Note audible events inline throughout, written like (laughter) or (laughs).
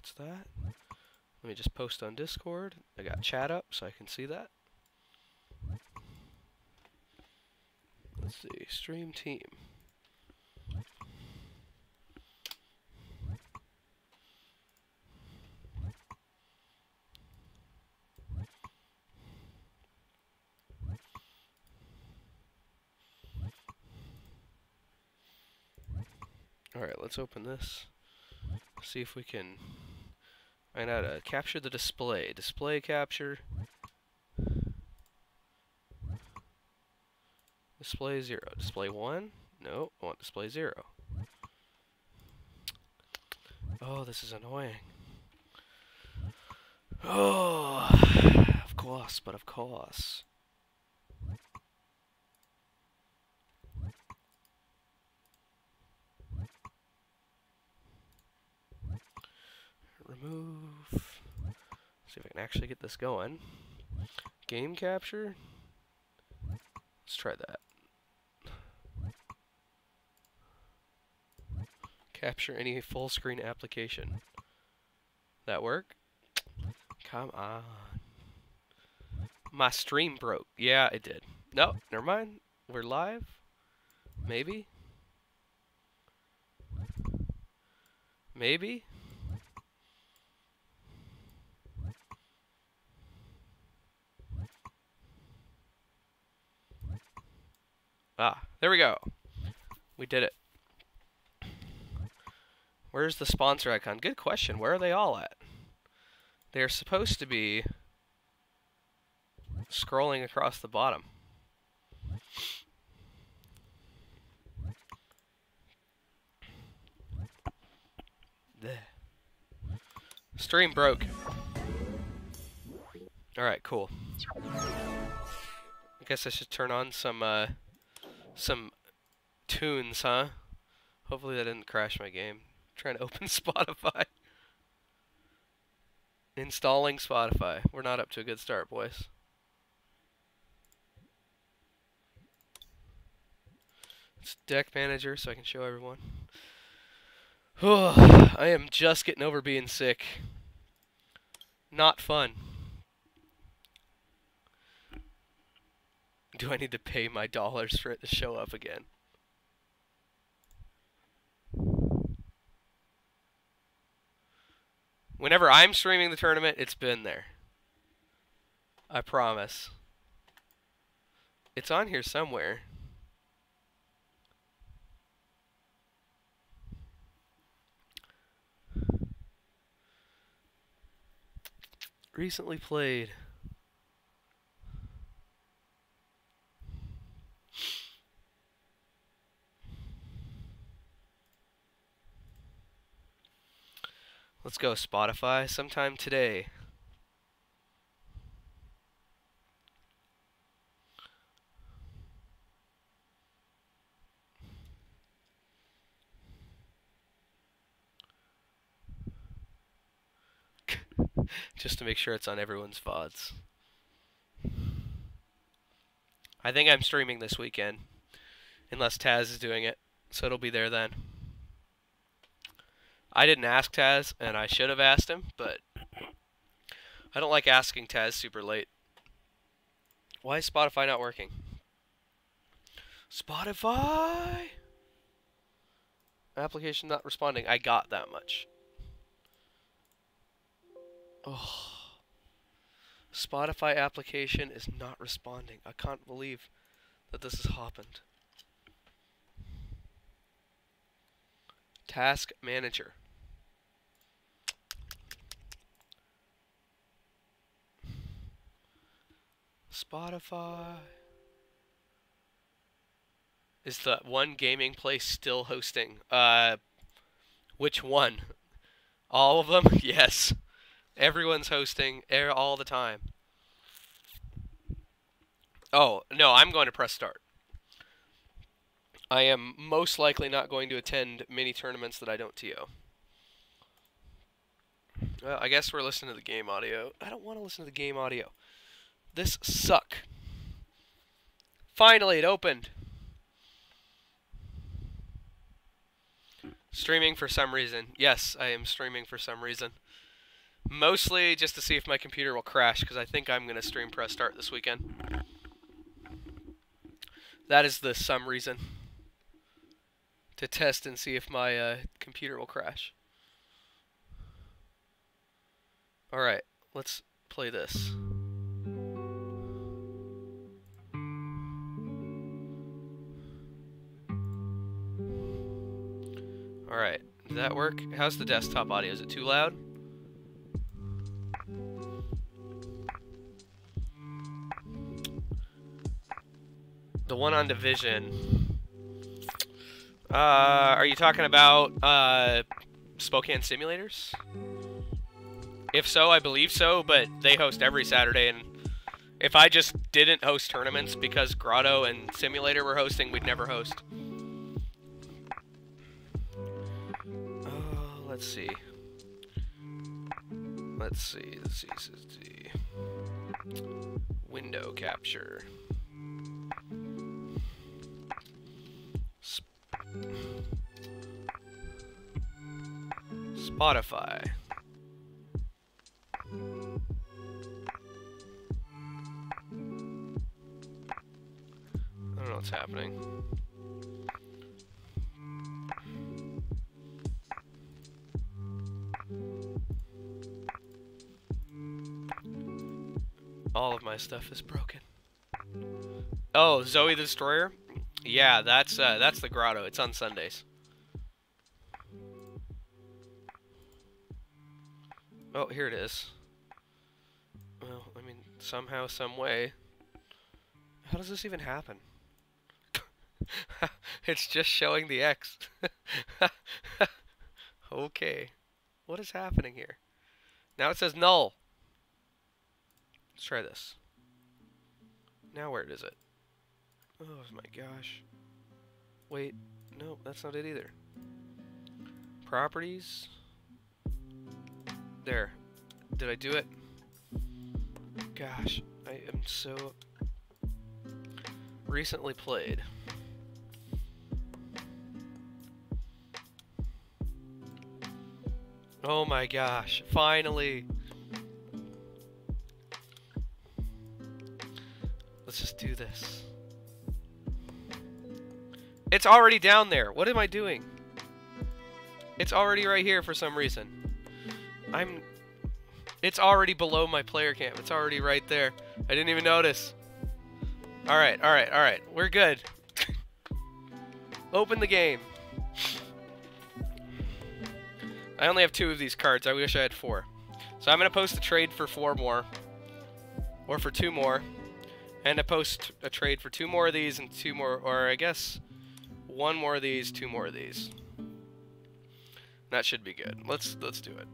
That's that. Let me just post on Discord. I got chat up so I can see that. Let's see, stream team. Alright, let's open this. See if we can out how to capture the display. Display capture. Display 0. Display 1? No, I want display 0. Oh, this is annoying. Oh, (sighs) of course, but of course. Remove. See if I can actually get this going. Game capture. Let's try that. Capture any full screen application. That work? Come on. My stream broke. Yeah, it did. No, never mind. We're live. Maybe. Maybe. Ah, there we go. We did it. Where's the sponsor icon? Good question. Where are they all at? They're supposed to be scrolling across the bottom. There. Stream broke. Alright, cool. I guess I should turn on some, uh, some tunes, huh? Hopefully that didn't crash my game. (laughs) trying to open (laughs) Spotify. Installing Spotify. We're not up to a good start, boys. It's deck manager so I can show everyone. (sighs) I am just getting over being sick. Not fun. Do I need to pay my dollars for it to show up again? Whenever I'm streaming the tournament, it's been there. I promise. It's on here somewhere. Recently played. Let's go Spotify sometime today. (laughs) Just to make sure it's on everyone's VODs. I think I'm streaming this weekend. Unless Taz is doing it. So it'll be there then. I didn't ask Taz, and I should have asked him, but I don't like asking Taz super late. Why is Spotify not working? Spotify! Application not responding. I got that much. Oh. Spotify application is not responding. I can't believe that this has happened. Task Manager. Spotify. Is the one gaming place still hosting? Uh, which one? All of them? (laughs) yes. Everyone's hosting air all the time. Oh, no, I'm going to press start. I am most likely not going to attend many tournaments that I don't TO. Well, I guess we're listening to the game audio. I don't want to listen to the game audio. This suck. Finally, it opened. Streaming for some reason. Yes, I am streaming for some reason. Mostly just to see if my computer will crash, because I think I'm going to stream press start this weekend. That is the some reason. To test and see if my uh, computer will crash. Alright, let's play this. Alright, did that work? How's the desktop audio? Is it too loud? The one on Division. Uh, are you talking about uh, Spokane Simulators? If so, I believe so, but they host every Saturday, and if I just didn't host tournaments because Grotto and Simulator were hosting, we'd never host. Let's see. Let's see. Let's see. Window capture. Spotify. I don't know what's happening. All of my stuff is broken. Oh, Zoe the Destroyer? Yeah, that's uh, that's the grotto. It's on Sundays. Oh, here it is. Well, I mean, somehow, some way. How does this even happen? (laughs) it's just showing the X. (laughs) okay. What is happening here? Now it says null. Let's try this. Now where is it? Oh my gosh. Wait, no, that's not it either. Properties. There. Did I do it? Gosh, I am so recently played. Oh my gosh, finally. Let's just do this. It's already down there. What am I doing? It's already right here for some reason. I'm... It's already below my player camp. It's already right there. I didn't even notice. Alright, alright, alright. We're good. (laughs) Open the game. I only have two of these cards. I wish I had four. So I'm going to post a trade for four more. Or for two more. And I post a trade for two more of these and two more, or I guess one more of these, two more of these. That should be good. Let's let's do it.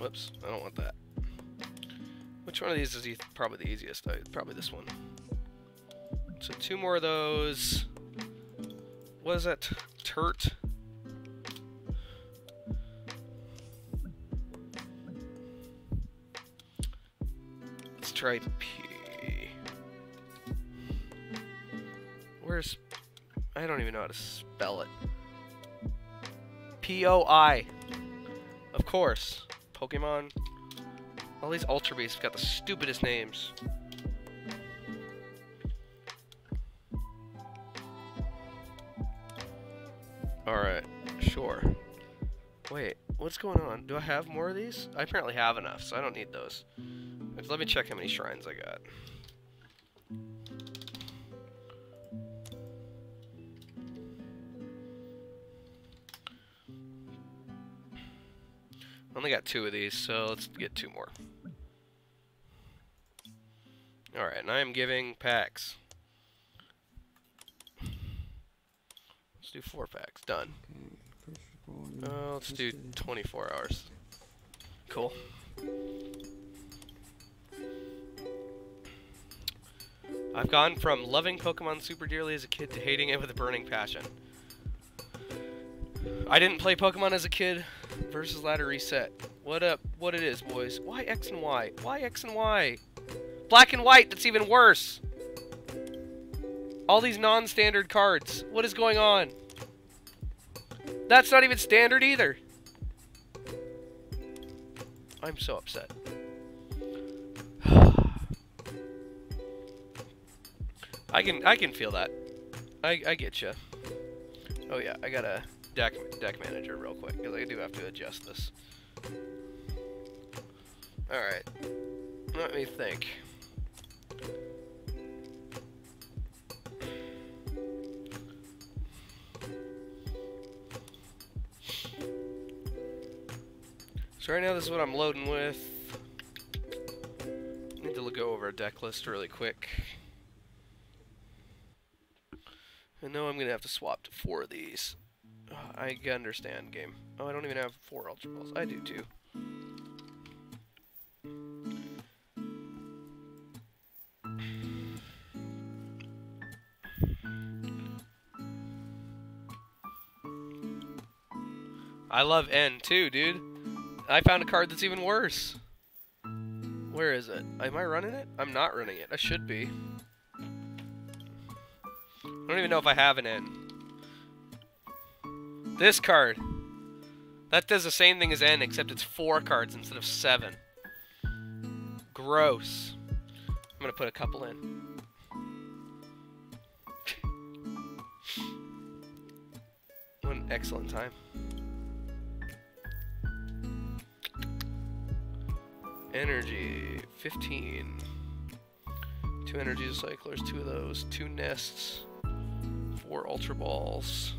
Whoops, I don't want that. Which one of these is probably the easiest? Uh, probably this one. So two more of those. What is that? Turt. Let's try P. Where's... I don't even know how to spell it. P-O-I. Of course. Pokemon. All these Ultra Beasts have got the stupidest names. Alright, sure. Wait, what's going on? Do I have more of these? I apparently have enough, so I don't need those. Let me check how many shrines I got. Only got two of these, so let's get two more. Alright, and I am giving packs. Let's do four packs. Done. Uh, let's do 24 hours. Cool. I've gone from loving Pokemon super dearly as a kid to hating it with a burning passion. I didn't play Pokemon as a kid. Versus Ladder Reset. what up, what it is, boys. Why X and Y? Why X and Y? Black and white, that's even worse. All these non-standard cards. What is going on? That's not even standard either. I'm so upset. (sighs) I can I can feel that. I I get you. Oh yeah, I got a deck deck manager real quick because I do have to adjust this. All right, let me think. So right now this is what I'm loading with. Need to go over a deck list really quick. I know I'm gonna have to swap to four of these. I understand, game. Oh, I don't even have four Ultra Balls. I do too. I love N too, dude. I found a card that's even worse. Where is it? Am I running it? I'm not running it. I should be. I don't even know if I have an N. This card. That does the same thing as N, except it's four cards instead of seven. Gross. I'm gonna put a couple in. (laughs) what an excellent time. Energy, 15. Two energy cyclers, two of those, two nests, four ultra balls.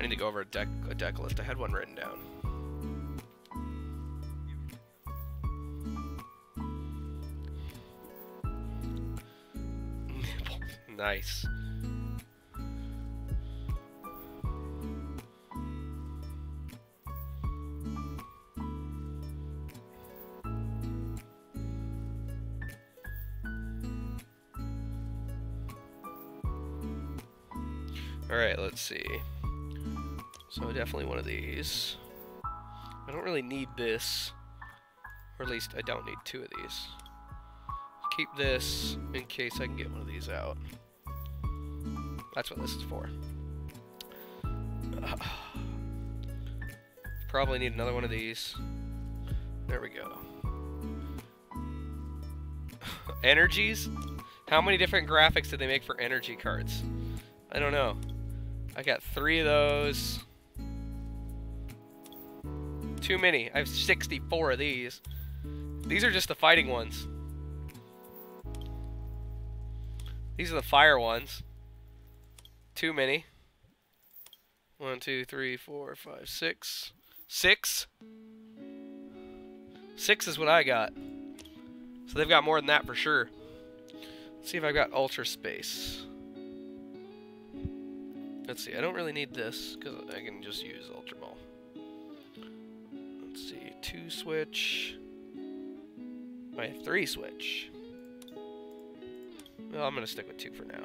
I need to go over a deck a deck list. I had one written down. (laughs) nice. Alright, let's see. Definitely one of these. I don't really need this. Or at least I don't need two of these. Keep this in case I can get one of these out. That's what this is for. Uh, (sighs) probably need another one of these. There we go. (sighs) Energies? How many different graphics did they make for energy cards? I don't know. I got three of those. Too many. I have 64 of these. These are just the fighting ones. These are the fire ones. Too many. One, two, three, four, five, six. Six? Six is what I got. So they've got more than that for sure. Let's see if I've got Ultra Space. Let's see, I don't really need this, because I can just use Ultra Ball. Two switch. I have three switch. Well, I'm going to stick with two for now.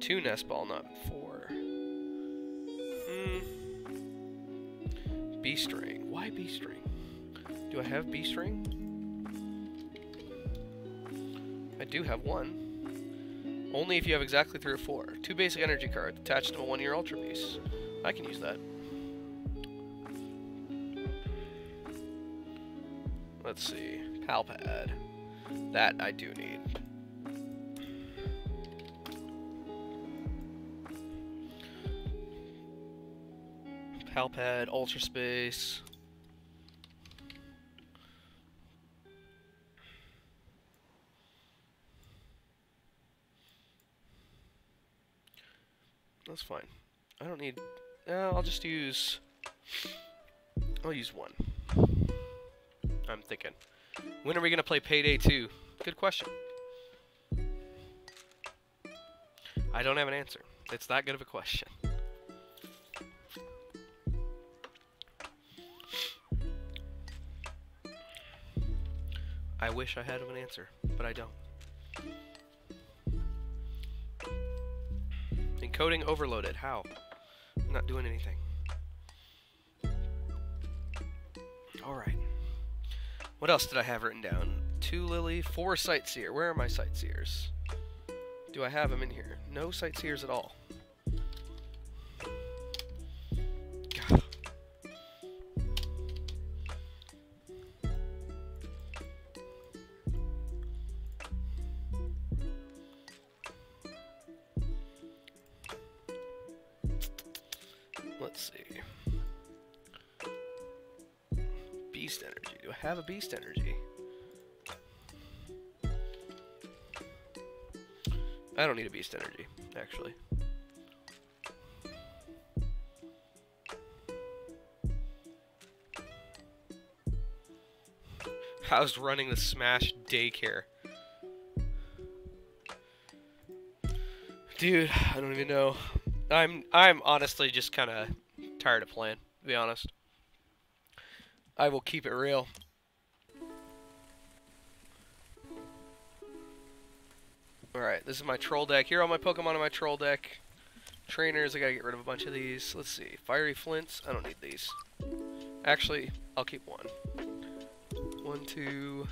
Two nest ball, not four. Hmm. Beast Ring. Why Beast Ring? Do I have Beast Ring? I do have one. Only if you have exactly three or four. Two basic energy cards attached to a one-year Ultra Beast. I can use that. Let's see. Pal Pad. That I do need. Pal Pad, Ultra Space. That's fine. I don't need... Uh, I'll just use... I'll use one. I'm thinking. When are we going to play Payday 2? Good question. I don't have an answer. It's that good of a question. I wish I had an answer, but I don't. Encoding overloaded. How? I'm not doing anything. Alright. What else did I have written down? Two Lillie, four Sightseer. Where are my Sightseers? Do I have them in here? No Sightseers at all. Beast energy? I don't need a beast energy, actually. (laughs) How's running the Smash daycare? Dude, I don't even know. I'm I'm honestly just kind of tired of playing, to be honest. I will keep it real. This is my troll deck. Here are all my Pokemon in my troll deck. Trainers, I gotta get rid of a bunch of these. Let's see. Fiery Flints, I don't need these. Actually, I'll keep one. One, two...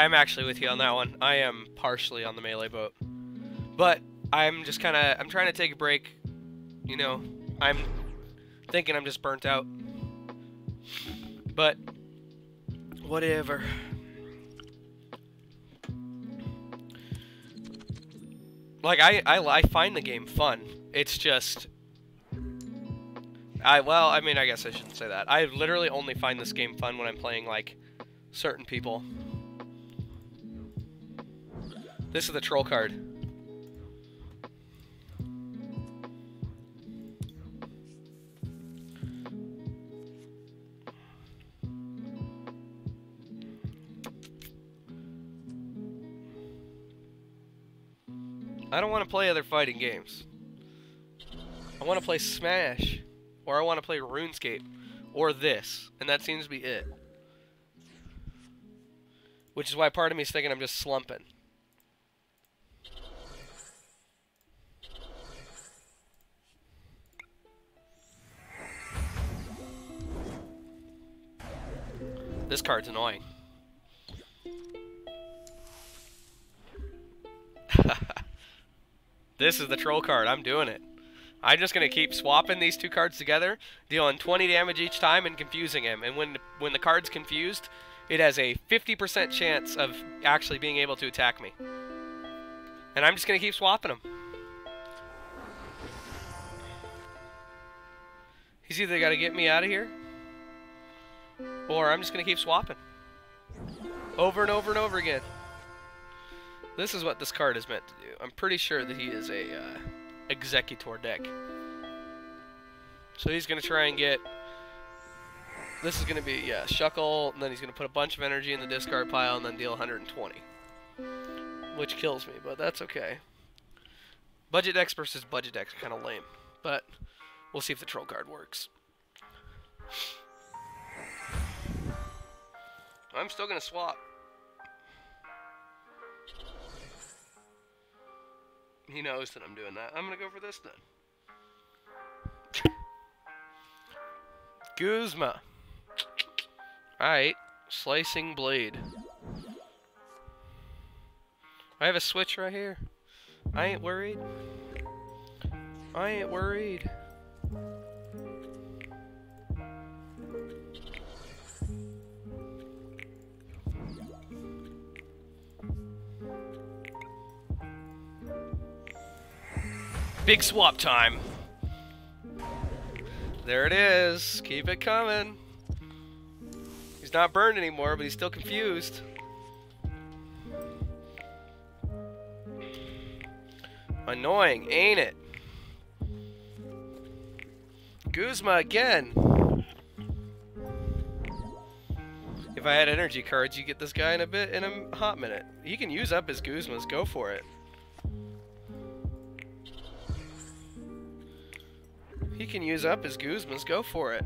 I am actually with you on that one. I am partially on the melee boat. But I'm just kind of I'm trying to take a break. You know, I'm thinking I'm just burnt out. But whatever. Like I, I I find the game fun. It's just I well, I mean, I guess I shouldn't say that. I literally only find this game fun when I'm playing like certain people. This is the troll card. I don't want to play other fighting games. I want to play Smash. Or I want to play RuneScape. Or this. And that seems to be it. Which is why part of me is thinking I'm just slumping. This card's annoying. (laughs) this is the troll card. I'm doing it. I'm just going to keep swapping these two cards together, dealing 20 damage each time and confusing him. And when, when the card's confused, it has a 50% chance of actually being able to attack me. And I'm just going to keep swapping them. He's either got to get me out of here, or I'm just going to keep swapping. Over and over and over again. This is what this card is meant to do. I'm pretty sure that he is a uh, Executor deck. So he's going to try and get... This is going to be, yeah, Shuckle, and then he's going to put a bunch of energy in the discard pile and then deal 120. Which kills me, but that's okay. Budget decks versus budget decks are kind of lame. But we'll see if the troll card works. I'm still to swap. He knows that I'm doing that. I'm to go for this then. (laughs) Guzma. Alright. Slicing blade. I have a switch right here. I ain't worried. I ain't worried. Big swap time. There it is. Keep it coming. He's not burned anymore, but he's still confused. Annoying, ain't it? Guzma again. If I had energy cards, you get this guy in a bit in a hot minute. He can use up his Guzmas. Go for it. He can use up his Guzmas. Go for it.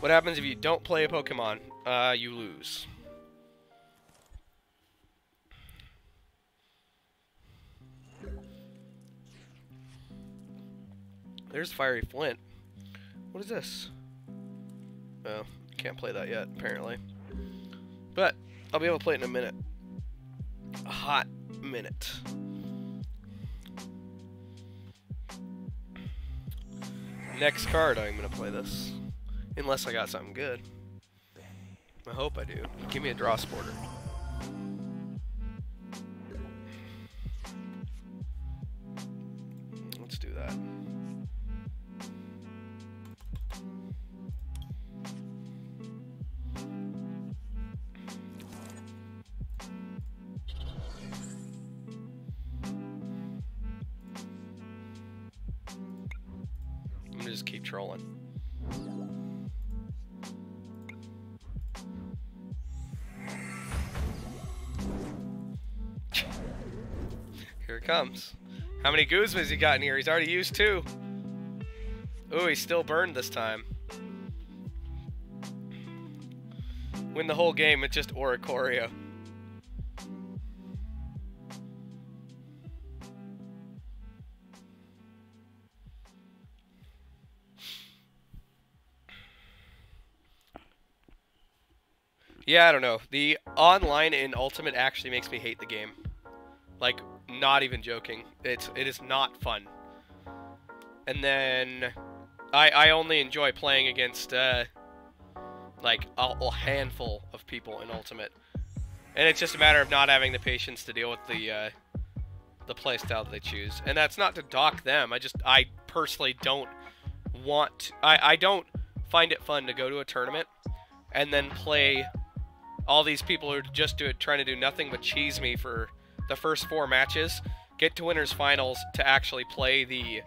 What happens if you don't play a Pokemon? Uh, you lose. There's Fiery Flint. What is this? Oh, can't play that yet, apparently. But, I'll be able to play it in a minute. A hot minute. Next card, I'm going to play this. Unless I got something good. I hope I do. Give me a draw sporter. Comes. How many Guzmas he got in here? He's already used two. Ooh, he's still burned this time. Win the whole game with just Oricorio. Yeah, I don't know. The online in Ultimate actually makes me hate the game. Like, not even joking. It's it is not fun. And then I I only enjoy playing against uh, like a, a handful of people in Ultimate. And it's just a matter of not having the patience to deal with the uh, the playstyle that they choose. And that's not to dock them. I just I personally don't want I I don't find it fun to go to a tournament and then play all these people who are just do it, trying to do nothing but cheese me for the first four matches, get to winners finals to actually play the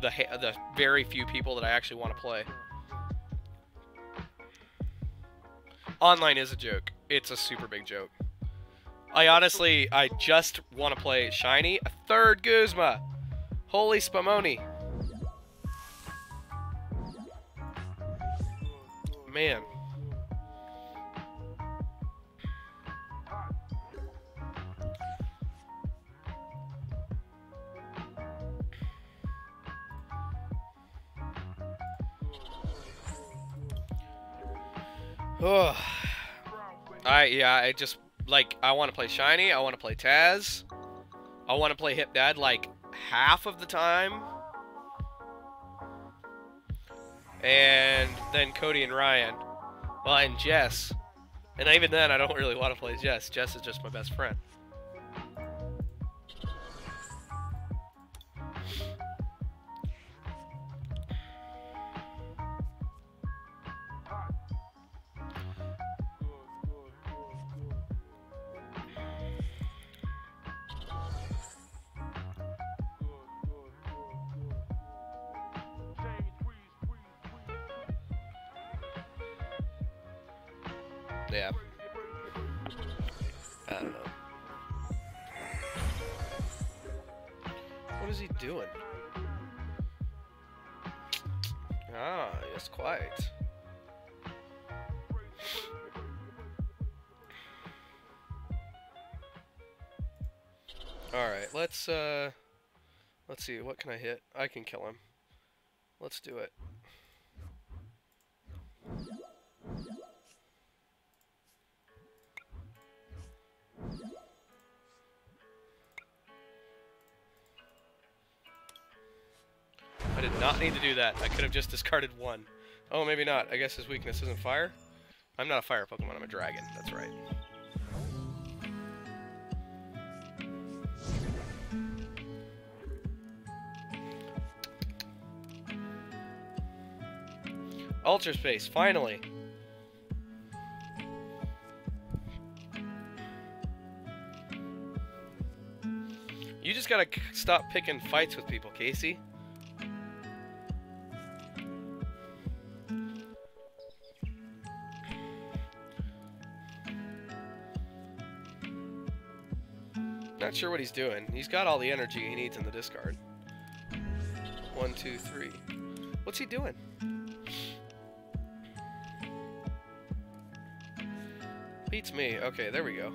the the very few people that I actually want to play. Online is a joke. It's a super big joke. I honestly, I just want to play Shiny, a third Guzma. Holy Spumoni. Man. I yeah, I just like I want to play Shiny, I want to play Taz. I want to play Hip Dad like half of the time. And then Cody and Ryan. Well, and Jess. And even then, I don't really want to play Jess. Jess is just my best friend. See, what can I hit? I can kill him. Let's do it. I did not need to do that. I could have just discarded one. Oh, maybe not. I guess his weakness isn't fire? I'm not a fire Pokemon, I'm a dragon. That's right. Ultra Space, finally! You just gotta stop picking fights with people, Casey. Not sure what he's doing. He's got all the energy he needs in the discard. One, two, three. What's he doing? Beats me. Okay, there we go.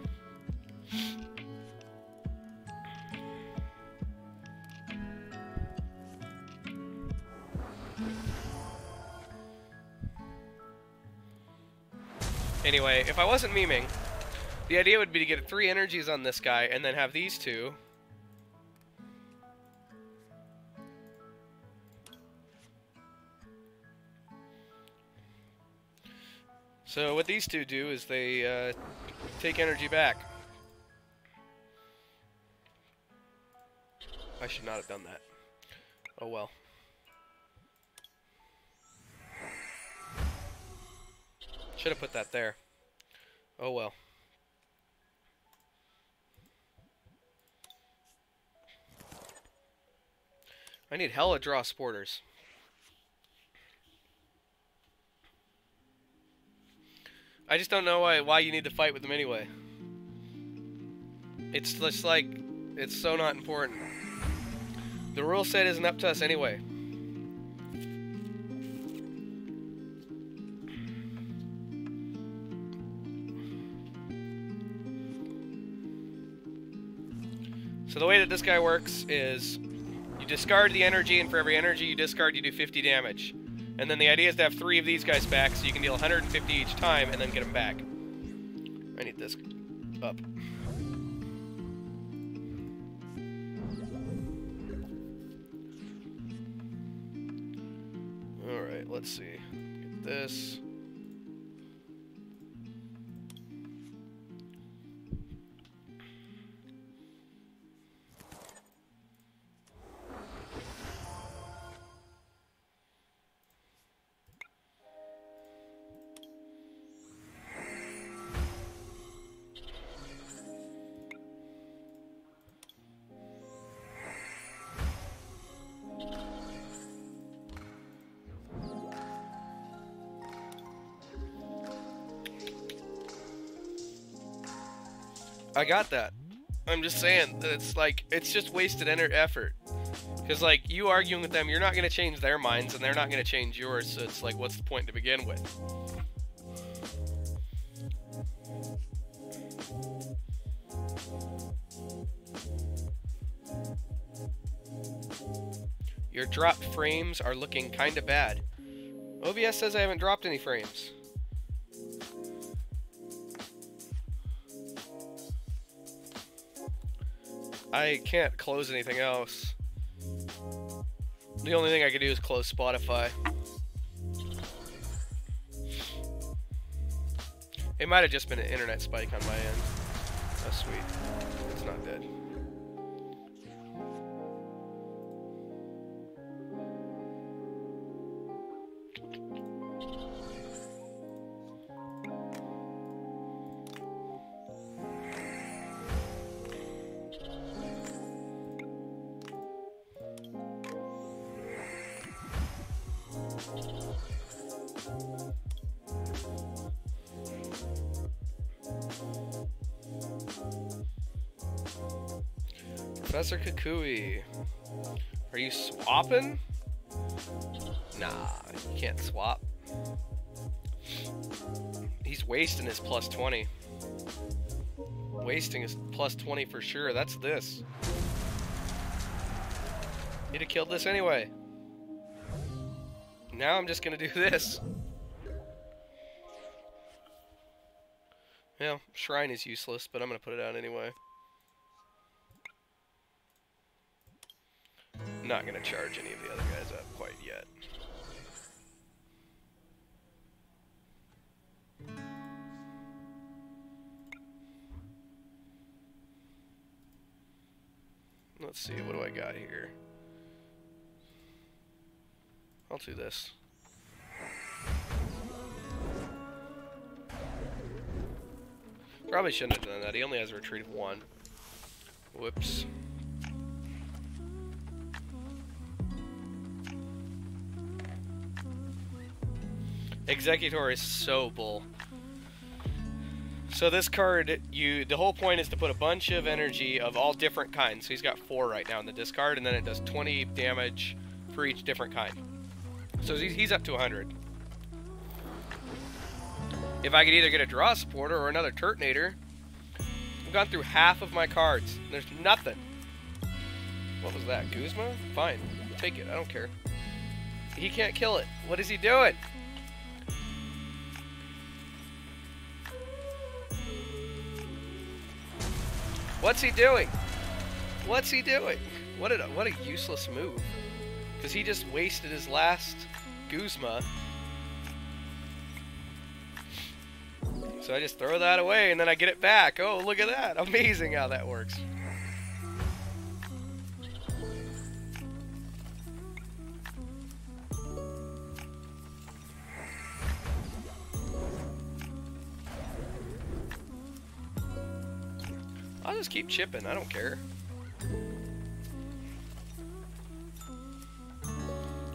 Anyway, if I wasn't memeing, the idea would be to get three energies on this guy and then have these two. So what these two do is they uh, take energy back. I should not have done that. Oh well. Should have put that there. Oh well. I need hella draw sporters. I just don't know why why you need to fight with them anyway. It's just like it's so not important. The rule set isn't up to us anyway. So the way that this guy works is you discard the energy, and for every energy you discard, you do 50 damage. And then the idea is to have three of these guys back, so you can deal 150 each time, and then get them back. I need this up. Alright, let's see. Get this. Got that. I'm just saying that it's like it's just wasted effort. Because like you arguing with them, you're not gonna change their minds, and they're not gonna change yours. So it's like, what's the point to begin with? Your dropped frames are looking kinda bad. OBS says I haven't dropped any frames. I can't close anything else. The only thing I can do is close Spotify. It might have just been an internet spike on my end. Oh, sweet. It's not dead. Professor Kukui. Are you swapping? Nah, you can't swap. He's wasting his plus 20. Wasting is plus 20 for sure. That's this. He'd have killed this anyway. Now I'm just gonna do this. Yeah, Shrine is useless, but I'm gonna put it out anyway. Not gonna charge any of the other guys up quite yet. Let's see, what do I got here? I'll do this. Probably shouldn't have done that. He only has a retreat of one. Whoops. Executor is so bull. So this card, you the whole point is to put a bunch of energy of all different kinds. So he's got four right now in the discard, and then it does 20 damage for each different kind. So he's up to 100. If I could either get a draw supporter or another Turtonator, I've gone through half of my cards. There's nothing. What was that? Guzma? Fine. Take it. I don't care. He can't kill it. What is he doing? What's he doing? What's he doing? What a what a useless move. Because he just wasted his last Guzma. So I just throw that away and then I get it back. Oh, look at that. Amazing how that works. Just keep chipping. I don't care.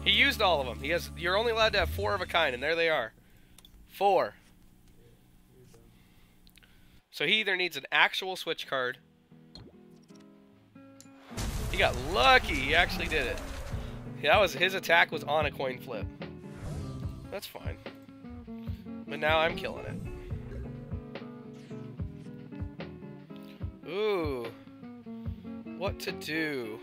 He used all of them. He has. You're only allowed to have four of a kind, and there they are. Four. So he either needs an actual switch card. He got lucky. He actually did it. That was his attack was on a coin flip. That's fine. But now I'm killing it. Ooh. What to do?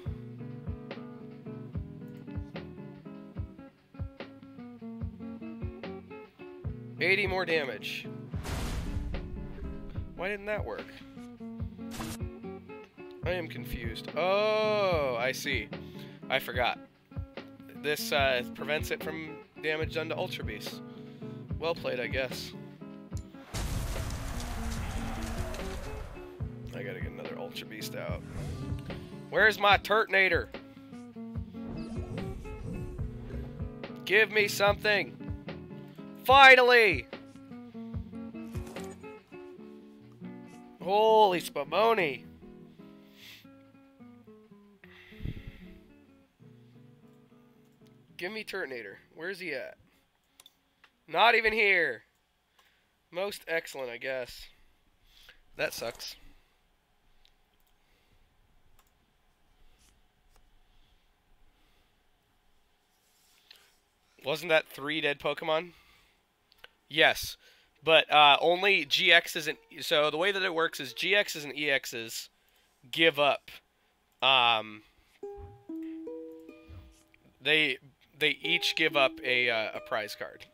Eighty more damage. Why didn't that work? I am confused. Oh, I see. I forgot. This uh, prevents it from damage done to Ultra Beast. Well played, I guess. I gotta get another Ultra Beast out. Where's my Turtonator? Give me something! Finally! Holy spumoni! Give me Turtonator. Where's he at? Not even here. Most excellent, I guess. That sucks. Wasn't that three dead Pokemon? Yes, but uh, only and so the way that it works is GXs and EXs give up. Um, they they each give up a uh, a prize card.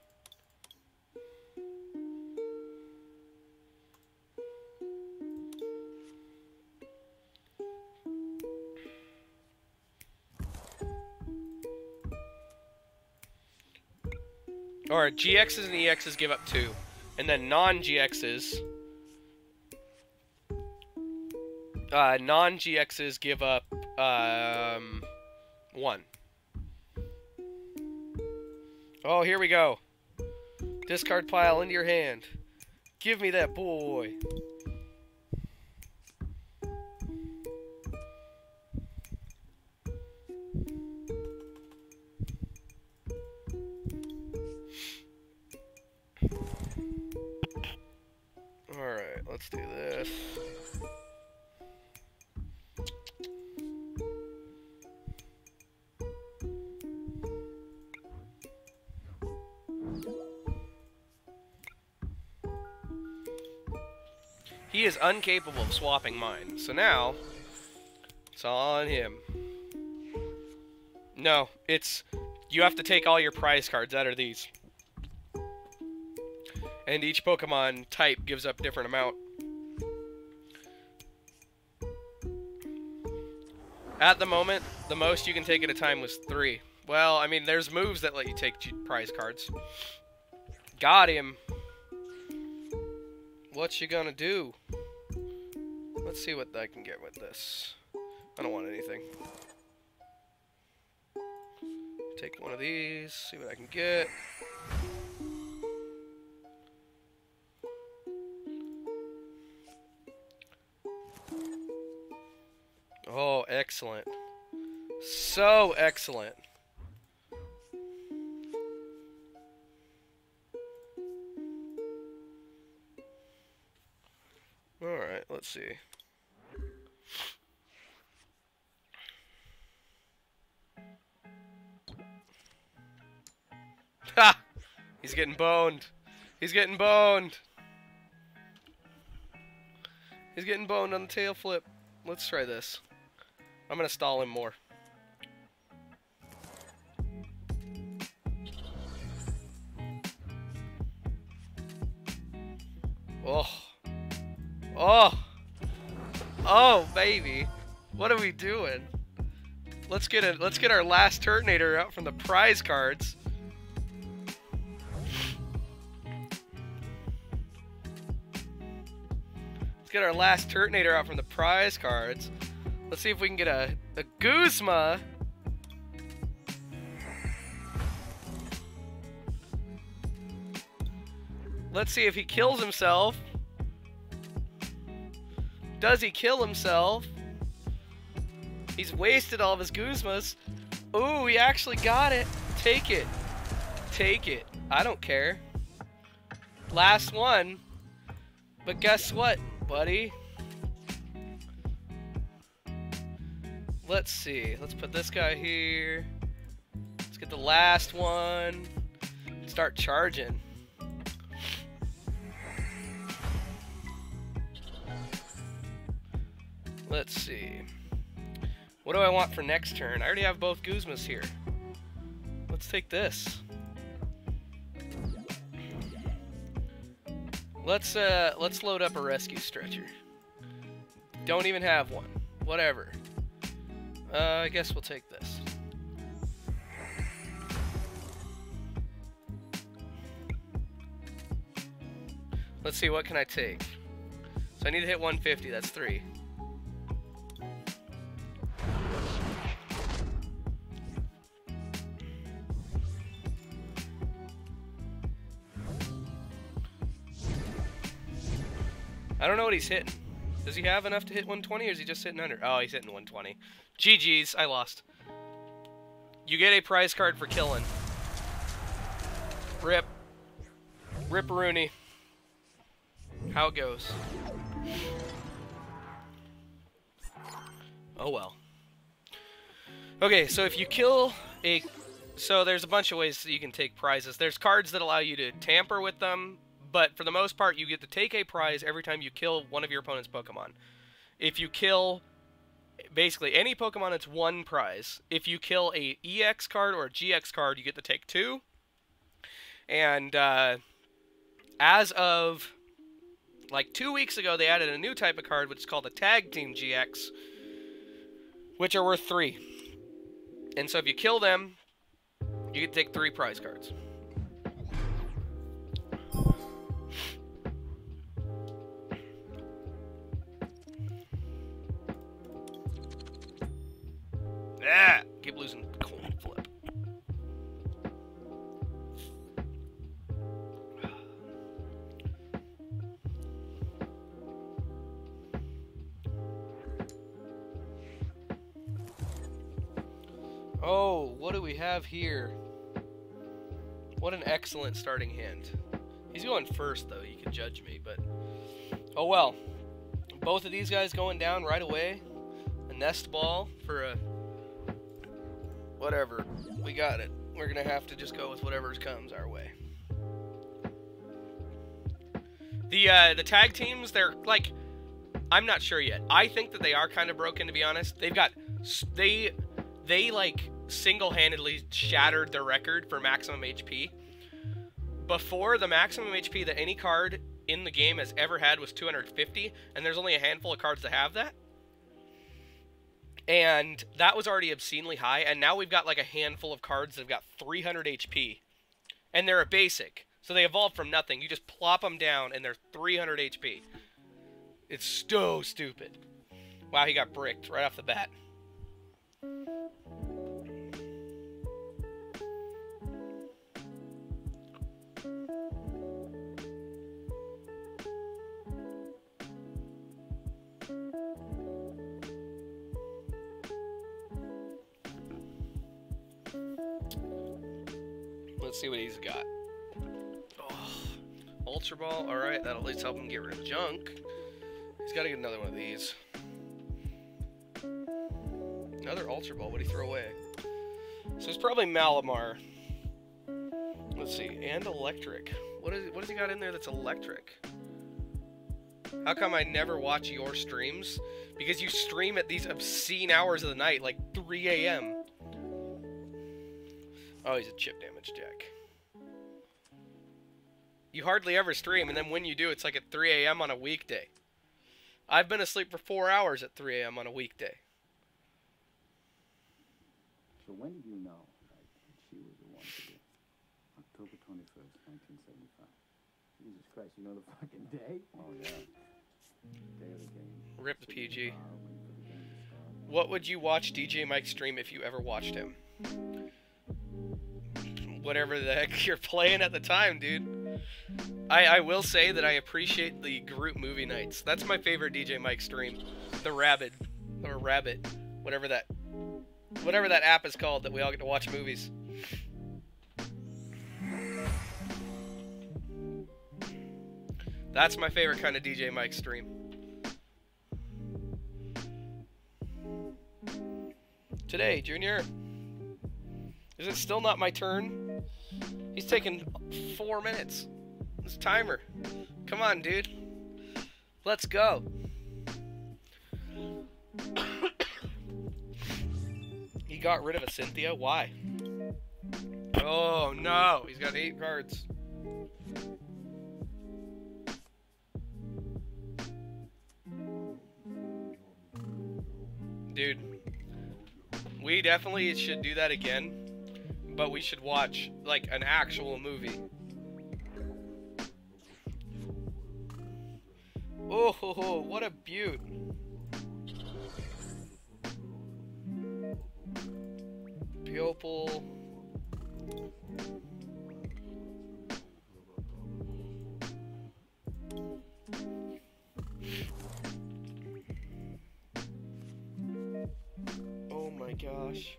Or GXs and EXs give up two. And then non-GXs... Uh, non-GXs give up, um... One. Oh, here we go. Discard pile into your hand. Give me that boy. Let's do this. He is incapable of swapping mine. So now, it's all on him. No, it's... You have to take all your prize cards out of these. And each Pokemon type gives up different amount. At the moment, the most you can take at a time was three. Well, I mean, there's moves that let you take prize cards. Got him. What you gonna do? Let's see what I can get with this. I don't want anything. Take one of these, see what I can get. Excellent. So excellent. Alright, let's see. Ha! He's getting boned. He's getting boned. He's getting boned on the tail flip. Let's try this. I'm gonna stall him more. Oh. Oh. Oh, baby. What are we doing? Let's get a let's get our last Turtonator out from the prize cards. Let's get our last Turtonator out from the prize cards. Let's see if we can get a, a Guzma. Let's see if he kills himself. Does he kill himself? He's wasted all of his Guzmas. Ooh, he actually got it. Take it. Take it. I don't care. Last one. But guess what, buddy? Let's see. Let's put this guy here. Let's get the last one. Start charging. Let's see. What do I want for next turn? I already have both Guzmas here. Let's take this. Let's uh let's load up a rescue stretcher. Don't even have one. Whatever. Uh, I guess we'll take this. Let's see, what can I take? So I need to hit 150, that's three. I don't know what he's hitting. Does he have enough to hit 120 or is he just hitting under? Oh, he's hitting 120. GG's, I lost. You get a prize card for killing. Rip. Rip Rooney. How it goes. Oh well. Okay, so if you kill a... So there's a bunch of ways that you can take prizes. There's cards that allow you to tamper with them, but for the most part, you get to take a prize every time you kill one of your opponent's Pokemon. If you kill basically any Pokemon, it's one prize. If you kill a EX card or a GX card, you get to take two. And uh, as of like two weeks ago, they added a new type of card, which is called a Tag Team GX, which are worth three. And so if you kill them, you get to take three prize cards. Keep losing coin flip. Oh, what do we have here? What an excellent starting hand. He's going first, though. You can judge me, but... Oh, well. Both of these guys going down right away. A nest ball for a whatever. We got it. We're gonna have to just go with whatever comes our way. The uh, the tag teams, they're like I'm not sure yet. I think that they are kind of broken to be honest. They've got they they like single-handedly shattered the record for maximum HP. Before the maximum HP that any card in the game has ever had was 250, and there's only a handful of cards that have that. And that was already obscenely high, and now we've got like a handful of cards that have got 300 HP. And they're a basic. So they evolved from nothing. You just plop them down, and they're 300 HP. It's so stupid. Wow, he got bricked right off the bat. Let's see what he's got. Oh, Ultra Ball, alright, that'll at least help him get rid of junk. He's got to get another one of these. Another Ultra Ball, what did he throw away? So it's probably Malamar. Let's see, and electric. What is what has he got in there that's electric? How come I never watch your streams? Because you stream at these obscene hours of the night, like 3 a.m. Oh, he's a chip damage jack. You hardly ever stream, and then when you do, it's like at 3 a.m. on a weekday. I've been asleep for four hours at 3 a.m. on a weekday. So when did you know that she was the one to do? October 21st, 1975. Jesus Christ, you know the fucking day? Oh, yeah. Day of the game. Rip the PG. What would you watch DJ Mike stream if you ever watched him? Whatever the heck (laughs) you're playing at the time, dude. I, I will say that I appreciate the group movie nights. That's my favorite DJ Mike stream. The Rabbit. Or Rabbit. Whatever that whatever that app is called that we all get to watch movies. That's my favorite kind of DJ Mike stream. Today, Junior. Is it still not my turn? He's taking four minutes. This timer. Come on, dude. Let's go. (coughs) he got rid of a Cynthia? Why? Oh, no. He's got eight cards. Dude. We definitely should do that again but we should watch like an actual movie. Oh, what a beaut. Pupil. Oh my gosh.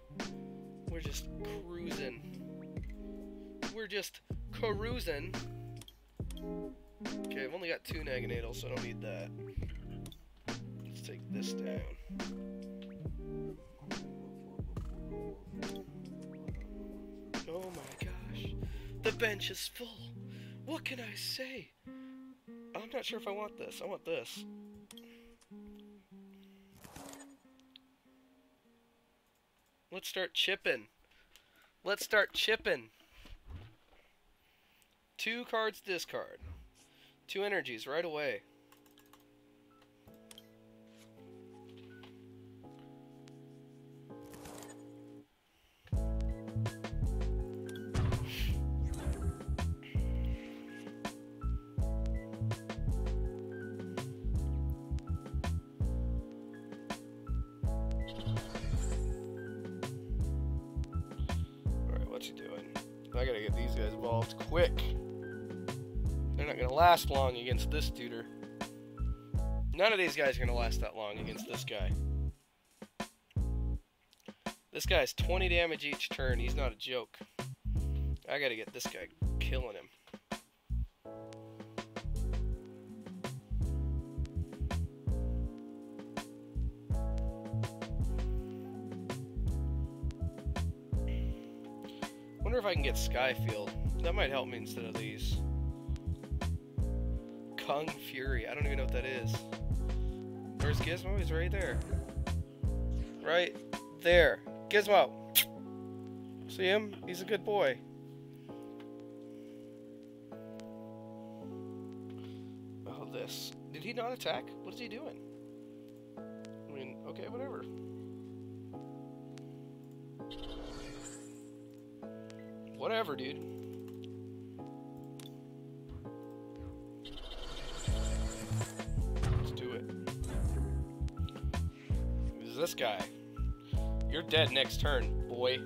We're just cruising. We're just cruising. Okay, I've only got two Naganadels, so I don't need that. Let's take this down. Oh my gosh. The bench is full. What can I say? I'm not sure if I want this. I want this. Let's start chipping. Let's start chipping. Two cards discard. Two energies right away. Quick. They're not going to last long against this tutor. None of these guys are going to last that long against this guy. This guy's 20 damage each turn. He's not a joke. I gotta get this guy killing him. wonder if I can get Skyfield. That might help me instead of these. Kung Fury. I don't even know what that is. Where's Gizmo? He's right there. Right there. Gizmo! See him? He's a good boy. Oh, this. Did he not attack? What is he doing? I mean, okay, whatever. Whatever, dude. Dead next turn, boy.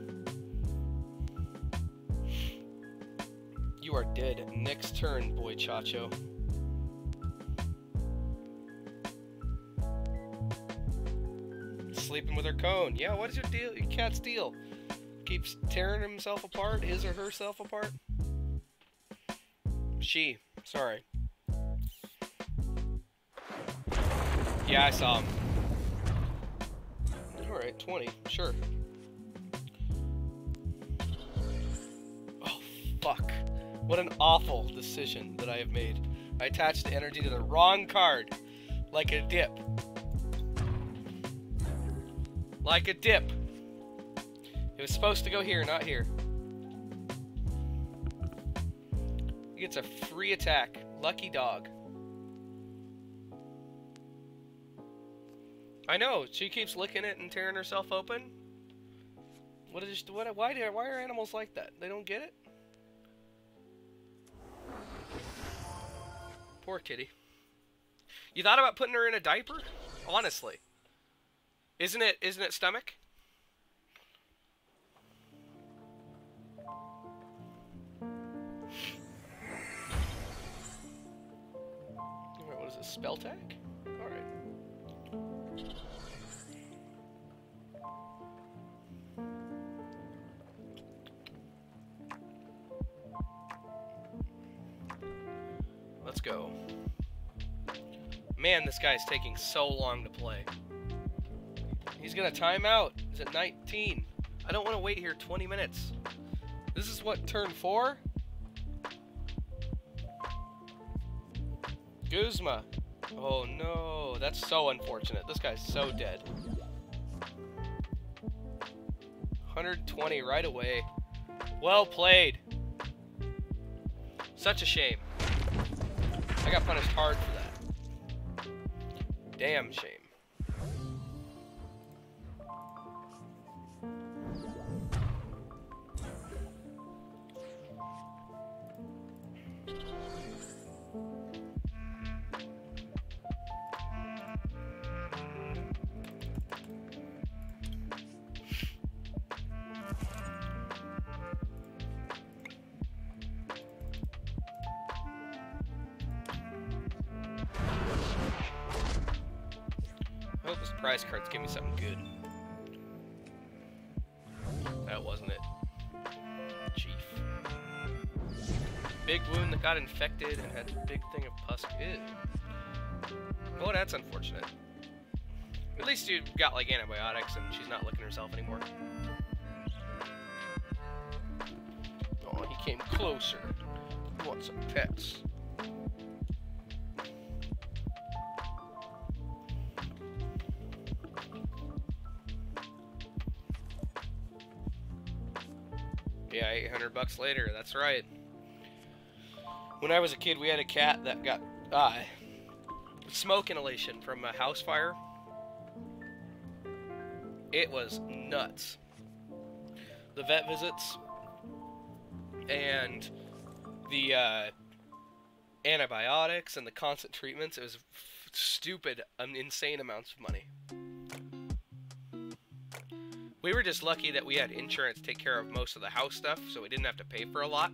You are dead next turn, boy Chacho. Sleeping with her cone. Yeah, what is your deal? Your cat's deal? Keeps tearing himself apart, his or herself apart? She. Sorry. Yeah, I saw him. Alright, 20. Sure. Oh, fuck. What an awful decision that I have made. I attached the energy to the wrong card. Like a dip. Like a dip. It was supposed to go here, not here. He gets a free attack. Lucky dog. I know. She keeps licking it and tearing herself open. What is what? Why do why are animals like that? They don't get it. Poor kitty. You thought about putting her in a diaper? Honestly. Isn't it isn't it stomach? What is this? Spell tag? Let's go. Man, this guy's taking so long to play. He's gonna time out. He's at 19. I don't want to wait here 20 minutes. This is what, turn 4? Guzma. Oh no, that's so unfortunate. This guy's so dead. 120 right away. Well played. Such a shame. I got punished hard for that. Damn shame. Got infected and had a big thing of pus. Ew. Well, that's unfortunate. At least you got like antibiotics and she's not licking herself anymore. Oh, he came closer. He wants some pets. Yeah, 800 bucks later. That's right. When I was a kid, we had a cat that got uh, smoke inhalation from a house fire. It was nuts. The vet visits and the uh, antibiotics and the constant treatments. It was stupid, um, insane amounts of money. We were just lucky that we had insurance take care of most of the house stuff, so we didn't have to pay for a lot.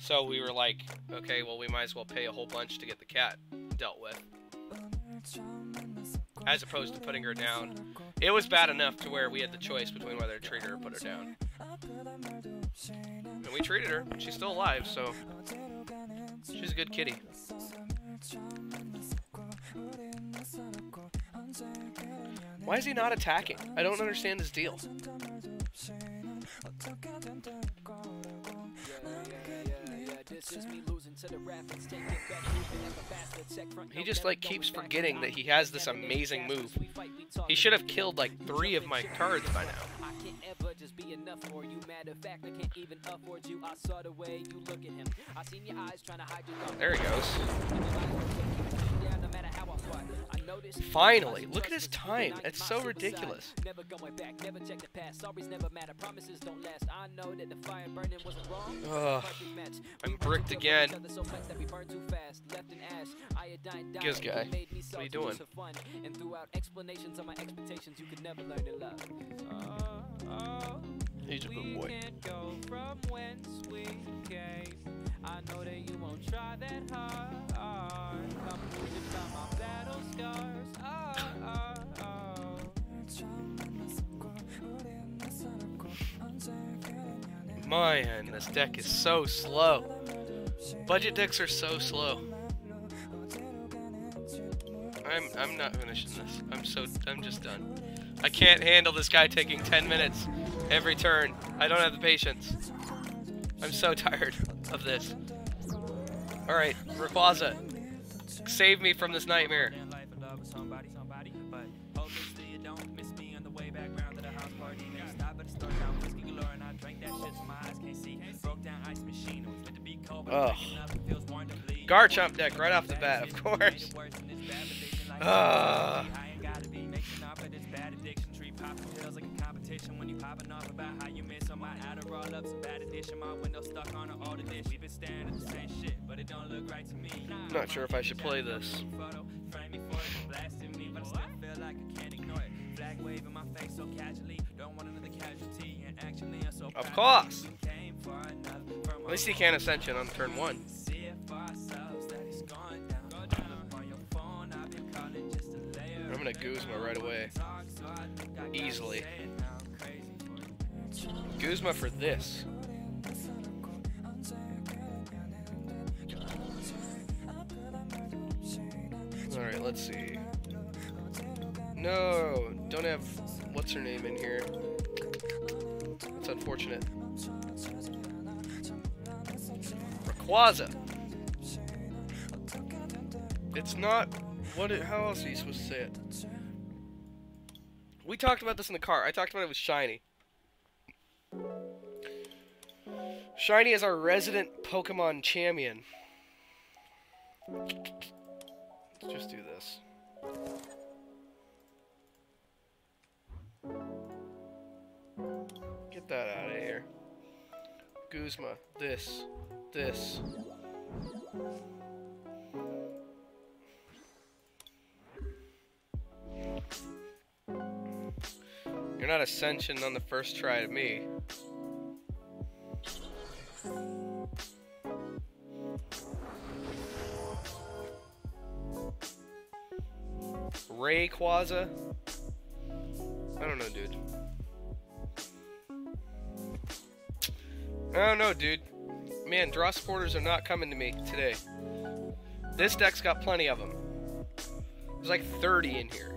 So we were like, okay, well, we might as well pay a whole bunch to get the cat dealt with. As opposed to putting her down. It was bad enough to where we had the choice between whether to treat her or put her down. And we treated her. She's still alive, so she's a good kitty. Why is he not attacking? I don't understand his deal. He just like keeps forgetting that he has this amazing move. He should have killed like three of my cards by now. There he goes. Finally, look at his time. It's so ridiculous. Ugh. I'm bricked again. Giz guy. What are you doing? He's a good boy. I know that you won't try that hard. My oh, oh, oh. man, this deck is so slow. Budget decks are so slow. I'm I'm not finishing this. I'm so I'm just done. I can't handle this guy taking 10 minutes every turn. I don't have the patience. I'm so (laughs) tired of this. Alright, Rayquaza. Save me from this nightmare. Ugh. Garchomp deck right off the bat, of course. Not sure if I should play this. Of course! At least he can't Ascension on turn one. I'm gonna Guzma right away. Easily. Guzma for this. Alright, let's see. No, don't have what's her name in here. It's unfortunate. Rayquaza. It's not. What? It, how else are you supposed to say it? We talked about this in the car. I talked about it with Shiny. Shiny is our resident Pokemon champion. Let's just do this. Get that out of here. Guzma, this, this. You're not Ascension on the first try to me. Rayquaza? I don't know, dude. I don't know, dude. Man, draw supporters are not coming to me today. This deck's got plenty of them. There's like 30 in here.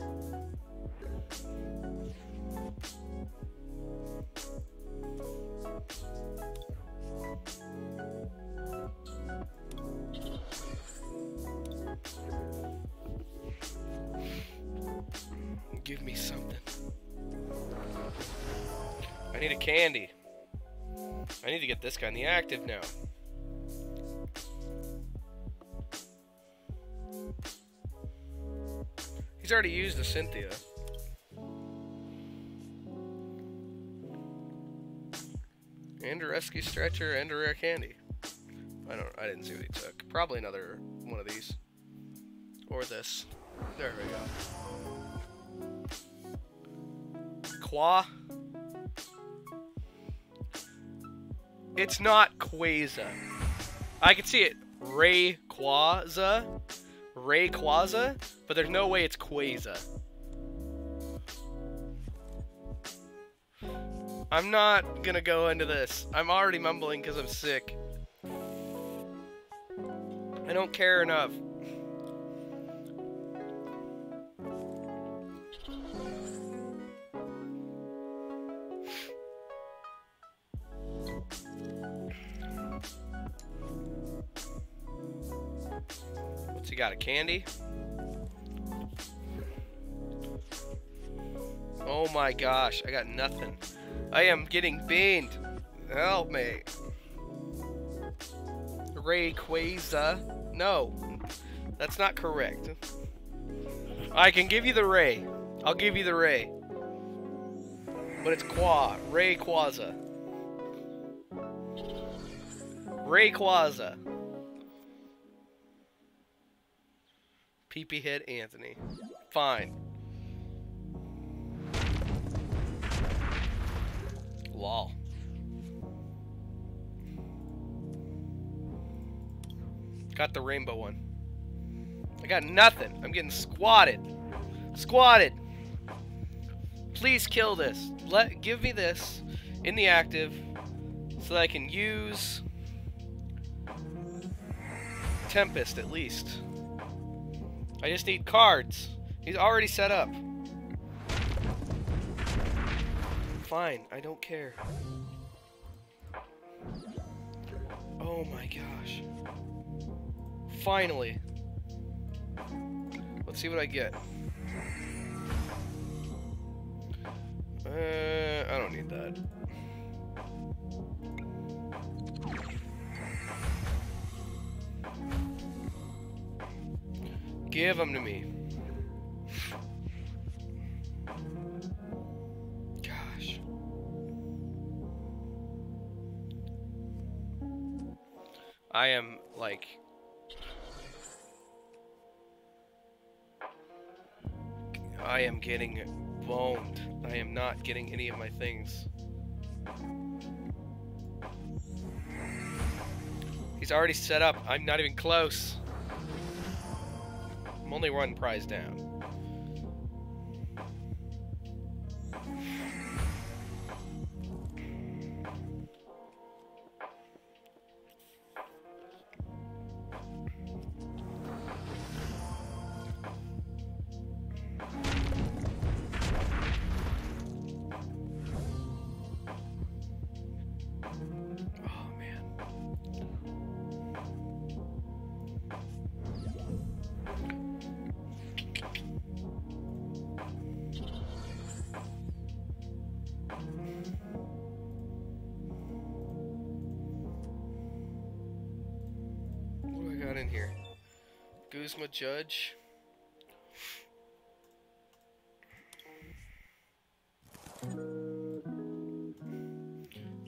Give me something. I need a candy. Need to get this guy in the active now. He's already used the Cynthia. And a rescue stretcher and a rare candy. I don't I didn't see what he took. Probably another one of these. Or this. There we go. Qua. It's not Quaza. I can see it. Rayquaza. Rayquaza. But there's no way it's Quaza. I'm not gonna go into this. I'm already mumbling because I'm sick. I don't care enough. Got? Candy? Oh my gosh, I got nothing. I am getting beamed. Help me. Rayquaza. No, that's not correct. I can give you the Ray. I'll give you the Ray. But it's Qua. Rayquaza. Rayquaza. Peepee head Anthony. Fine. Lol. Got the rainbow one. I got nothing. I'm getting squatted. Squatted. Please kill this. Let give me this in the active so that I can use Tempest at least. I just need cards. He's already set up. Fine, I don't care. Oh my gosh. Finally. Let's see what I get. Uh, I don't need that. Give them to me. Gosh. I am like I am getting boned. I am not getting any of my things. He's already set up. I'm not even close. Only one prize down. Judge.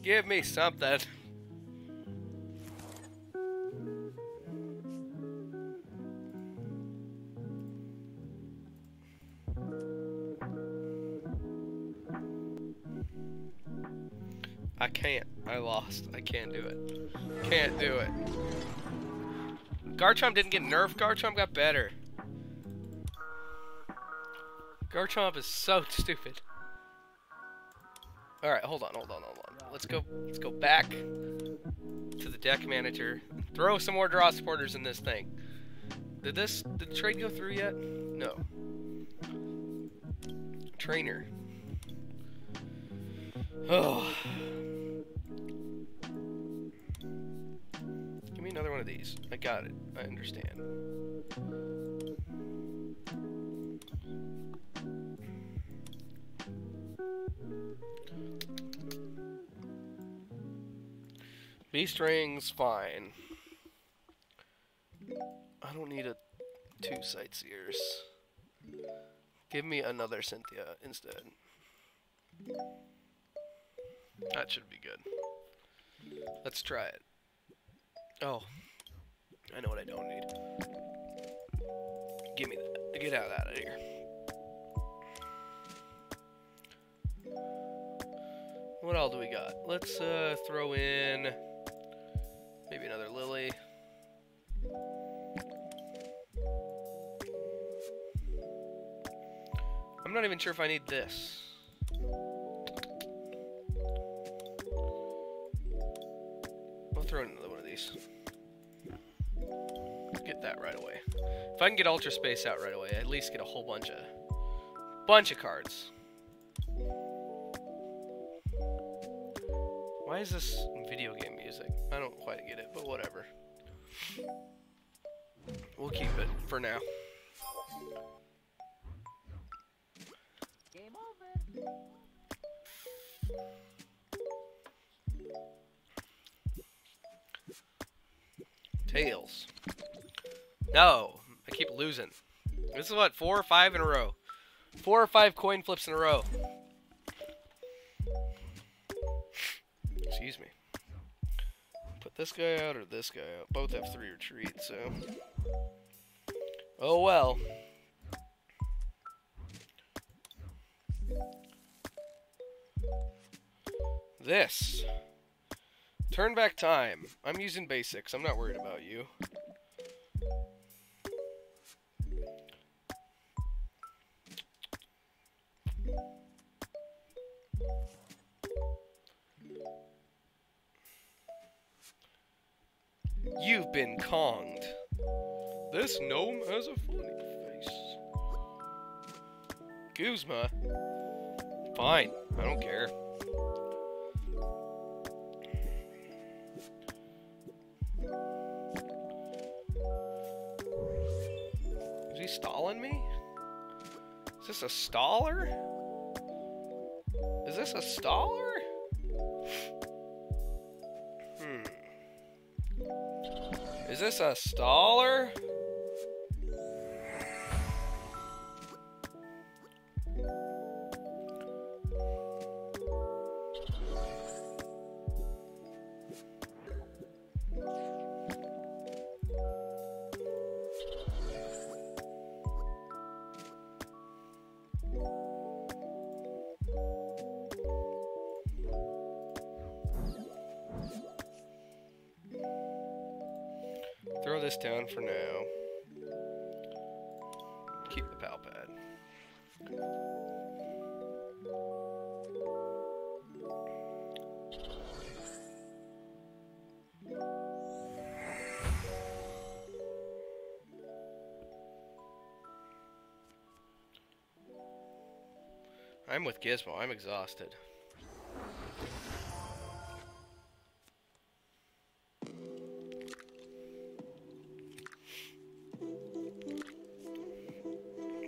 Give me something. I can't. I lost. I can't do it. Can't do it. Garchomp didn't get nerfed. Garchomp got better. Garchomp is so (laughs) stupid. All right, hold on, hold on, hold on. Let's go. Let's go back to the deck manager. Throw some more draw supporters in this thing. Did this did the trade go through yet? No. Trainer. Oh. (sighs) Give me another one of these. I got it. I understand. B string's fine. I don't need a two sightseers. Give me another Cynthia instead. That should be good. Let's try it. Oh, I know what I don't need. Give me that. Get out of that out here. What all do we got? Let's uh, throw in maybe another Lillie. I'm not even sure if I need this. We'll throw in another one of these. Get that right away. If I can get Ultra Space out right away, I at least get a whole bunch of bunch of cards. Why is this video game music? I don't quite get it, but whatever. We'll keep it for now. Game over. Tails. No, I keep losing. This is what, four or five in a row. Four or five coin flips in a row. Excuse me. Put this guy out or this guy out. Both have three retreats, so. Oh well. This. Turn back time. I'm using basics. I'm not worried about you. You've been Konged. This gnome has a funny face. Guzma. Fine. I don't care. Is he stalling me? Is this a staller? Is this a staller? Is this a staller? I'm with Gizmo. I'm exhausted.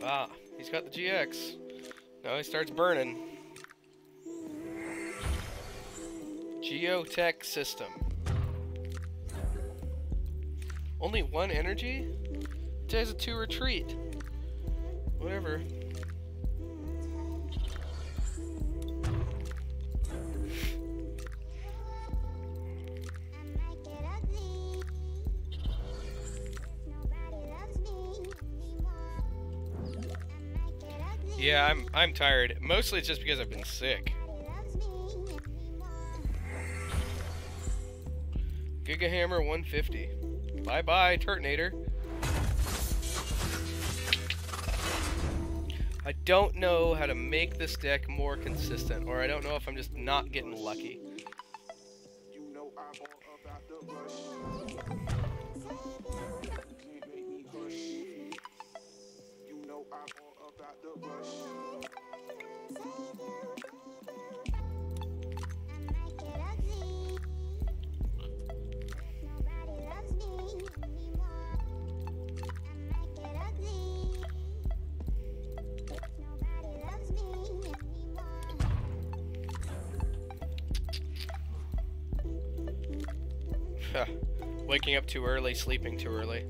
Ah, he's got the GX. Now he starts burning. Geotech system. Only one energy? It has a two retreat. Whatever. Yeah, I'm I'm tired. Mostly it's just because I've been sick. Giga Hammer 150. Bye bye, Turtonator. I don't know how to make this deck more consistent, or I don't know if I'm just not getting lucky. You know Waking up too early, sleeping too early.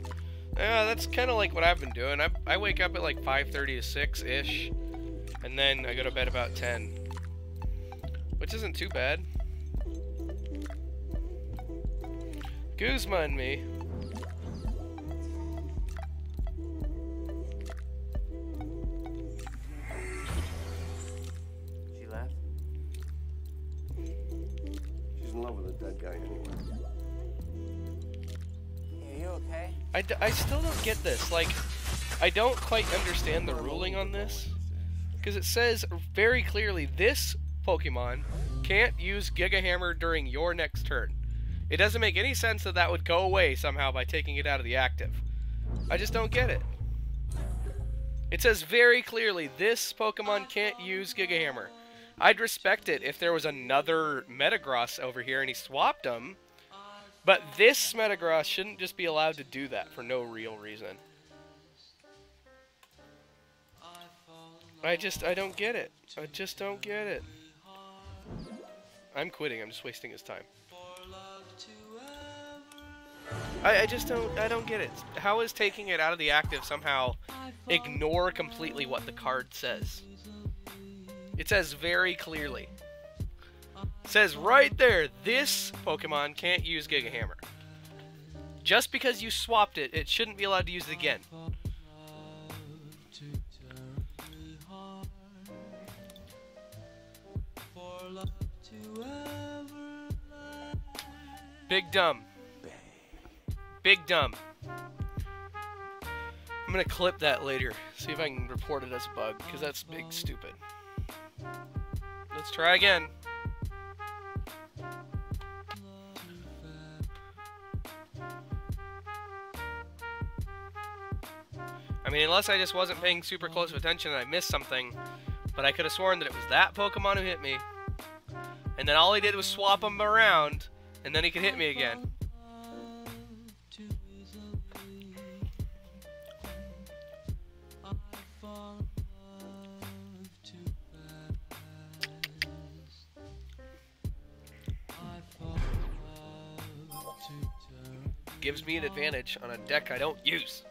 Yeah, that's kind of like what I've been doing. I, I wake up at like 5.30 to 6-ish, and then I go to bed about 10. Which isn't too bad. Guzma and me. This. Like, I don't quite understand the ruling on this. Because it says very clearly this Pokemon can't use Giga Hammer during your next turn. It doesn't make any sense that that would go away somehow by taking it out of the active. I just don't get it. It says very clearly this Pokemon can't use Giga Hammer. I'd respect it if there was another Metagross over here and he swapped them. But this Metagross shouldn't just be allowed to do that for no real reason. I just, I don't get it. I just don't get it. I'm quitting. I'm just wasting his time. I, I just don't, I don't get it. How is taking it out of the active somehow ignore completely what the card says? It says very clearly. Says right there, this Pokemon can't use Giga Hammer. Just because you swapped it, it shouldn't be allowed to use it again. Big dumb. Big dumb. I'm gonna clip that later. See if I can report it as a bug, because that's big stupid. Let's try again. Mean, unless I just wasn't paying super close attention and I missed something, but I could have sworn that it was that Pokemon who hit me. And then all he did was swap him around, and then he could hit me again. Gives me an advantage on a deck I don't use.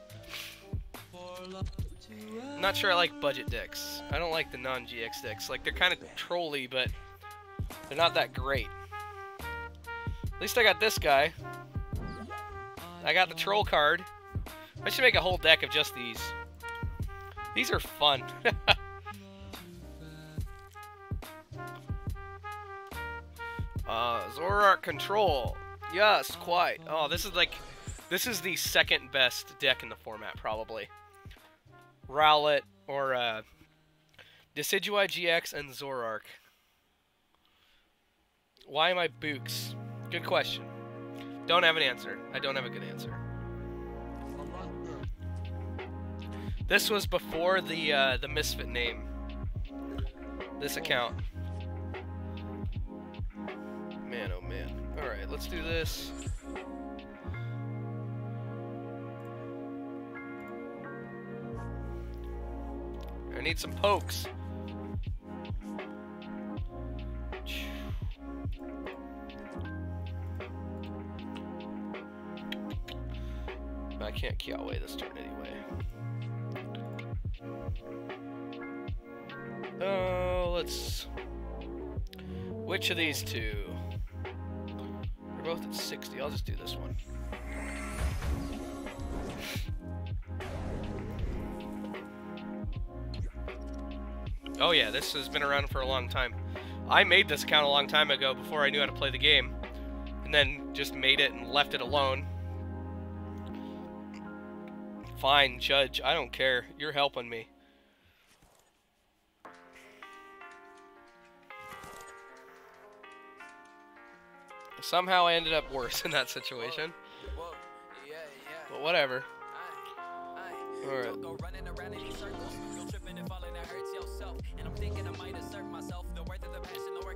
I'm not sure I like budget decks. I don't like the non-GX decks. Like, they're kind of trolly, but they're not that great. At least I got this guy. I got the troll card. I should make a whole deck of just these. These are fun. (laughs) uh, Zoroark Control. Yes, quite. Oh, this is like... This is the second best deck in the format, probably. Rowlet, or, uh... Decidueye GX and Zoroark. Why am I Books? Good question. Don't have an answer. I don't have a good answer. This was before the uh, the Misfit name. This account. Man, oh man. Alright, let's do this. I need some pokes. I can't Kiawe this turn anyway. Oh, let's... Which of these two? They're both at 60. I'll just do this one. Oh yeah, this has been around for a long time. I made this account a long time ago before I knew how to play the game. And then just made it and left it alone. Fine, Judge. I don't care. You're helping me. Somehow I ended up worse (laughs) in that situation. But whatever. Alright.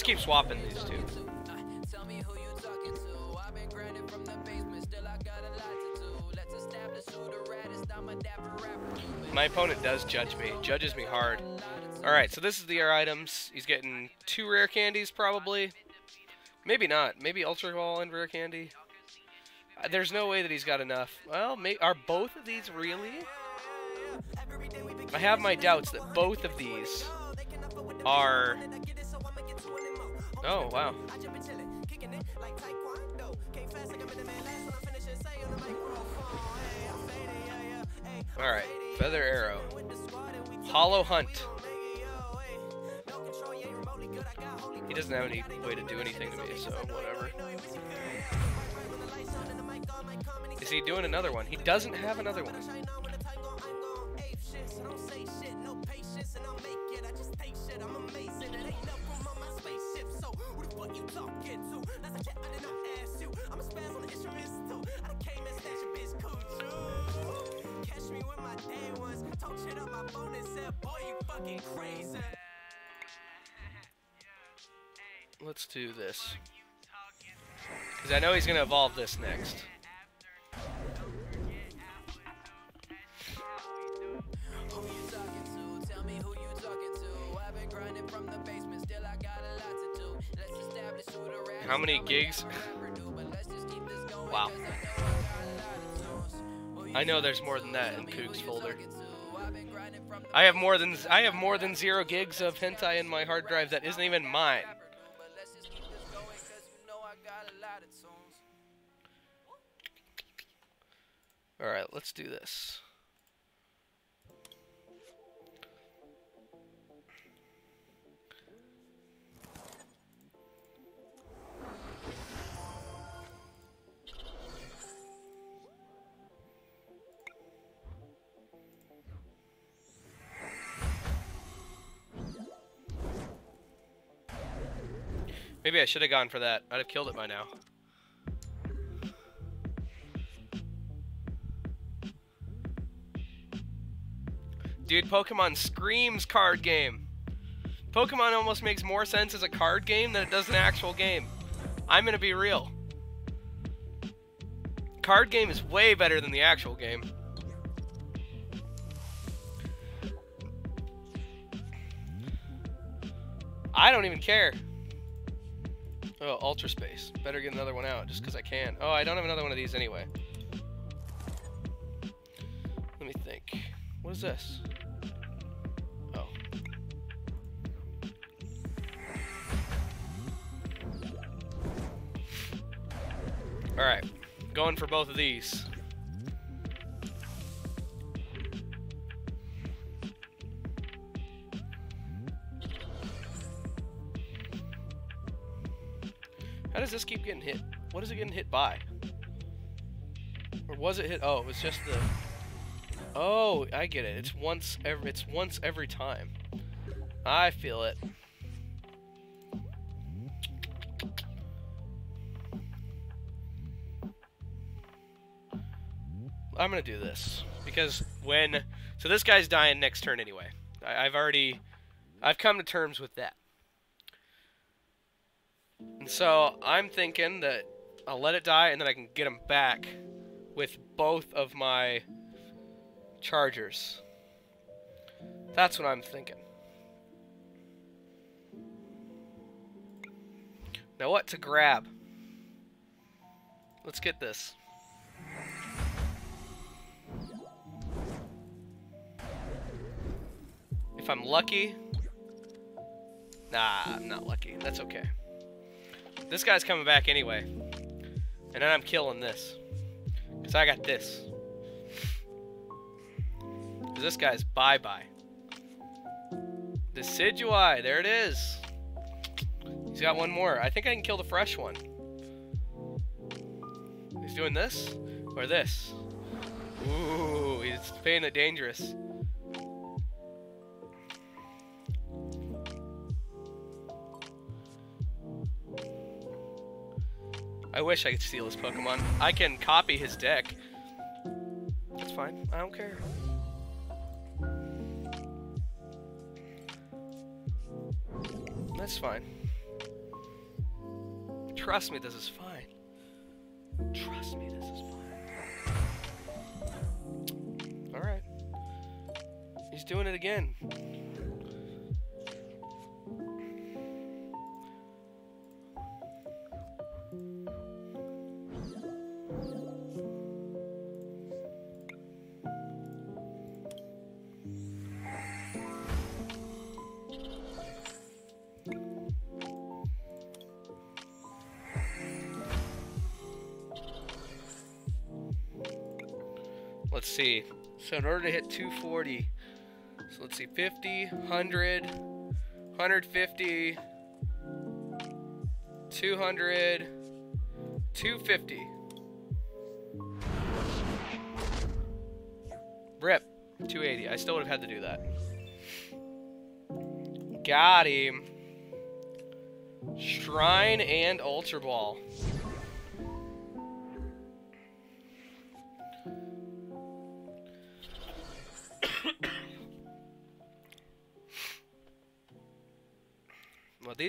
just keep swapping these two. My opponent does judge me. Judges me hard. Alright, so this is the air items. He's getting two rare candies, probably. Maybe not. Maybe Ultra Ball and rare candy. Uh, there's no way that he's got enough. Well, may are both of these really? I have my doubts that both of these are... Oh, wow. Alright, Feather Arrow. Hollow Hunt. He doesn't have any way to do anything to me, so whatever. Is he doing another one? He doesn't have another one. Let's do this. Because I know he's going to evolve this next. Who you talking to? Tell me who you talking to. I've been grinding from the basement, still I got a lot to do. Let's establish who the rap How many gigs? Wow. I know there's more than that in Kook's folder. I have more than I have more than zero gigs of hentai in my hard drive that isn't even mine. Alright, let's do this. Maybe I should have gone for that. I'd have killed it by now. Dude, Pokemon screams card game. Pokemon almost makes more sense as a card game than it does an actual game. I'm gonna be real. Card game is way better than the actual game. I don't even care. Oh, Ultra Space. Better get another one out just because I can. Oh, I don't have another one of these anyway. Let me think. What is this? Oh. Alright. Going for both of these. Does this keep getting hit? What is it getting hit by? Or was it hit? Oh, it was just the. Oh, I get it. It's once every. It's once every time. I feel it. I'm gonna do this because when so this guy's dying next turn anyway. I, I've already I've come to terms with that. And so I'm thinking that I'll let it die and then I can get him back with both of my chargers. That's what I'm thinking. Now what to grab? Let's get this. If I'm lucky... Nah, I'm not lucky. That's okay. This guy's coming back anyway. And then I'm killing this. Because I got this. This guy's bye-bye. Decidueye, there it is. He's got one more. I think I can kill the fresh one. He's doing this? Or this? Ooh, he's playing it dangerous. I wish I could steal his Pokemon. I can copy his deck. That's fine. I don't care. That's fine. Trust me, this is fine. Trust me, this is fine. Alright. He's doing it again. let's see. So in order to hit 240, so let's see, 50, 100, 150, 200, 250. Rip, 280. I still would have had to do that. Got him. Shrine and Ultra Ball.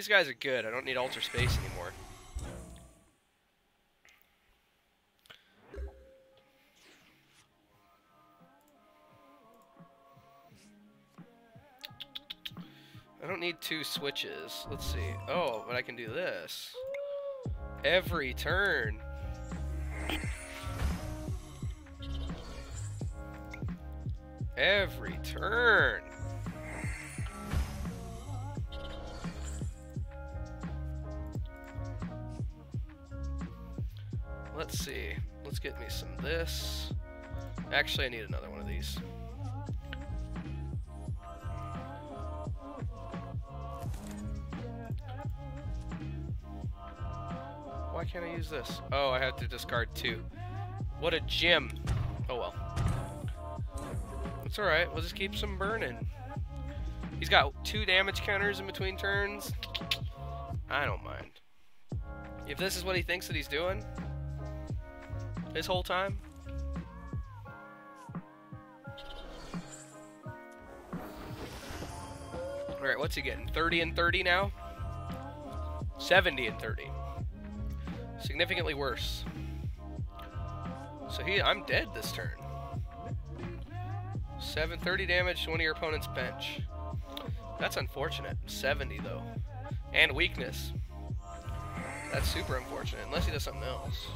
These guys are good. I don't need Ultra Space anymore. I don't need two switches. Let's see. Oh, but I can do this. Every turn. Every turn. Let's see. Let's get me some this. Actually, I need another one of these. Why can't I use this? Oh, I have to discard two. What a gem. Oh well. It's alright, we'll just keep some burning. He's got two damage counters in between turns. I don't mind. If this is what he thinks that he's doing, this whole time, Alright, what's he getting? 30 and 30 now? 70 and 30. Significantly worse. So he I'm dead this turn. 730 damage to one of your opponent's bench. That's unfortunate. 70 though. And weakness. That's super unfortunate, unless he does something else.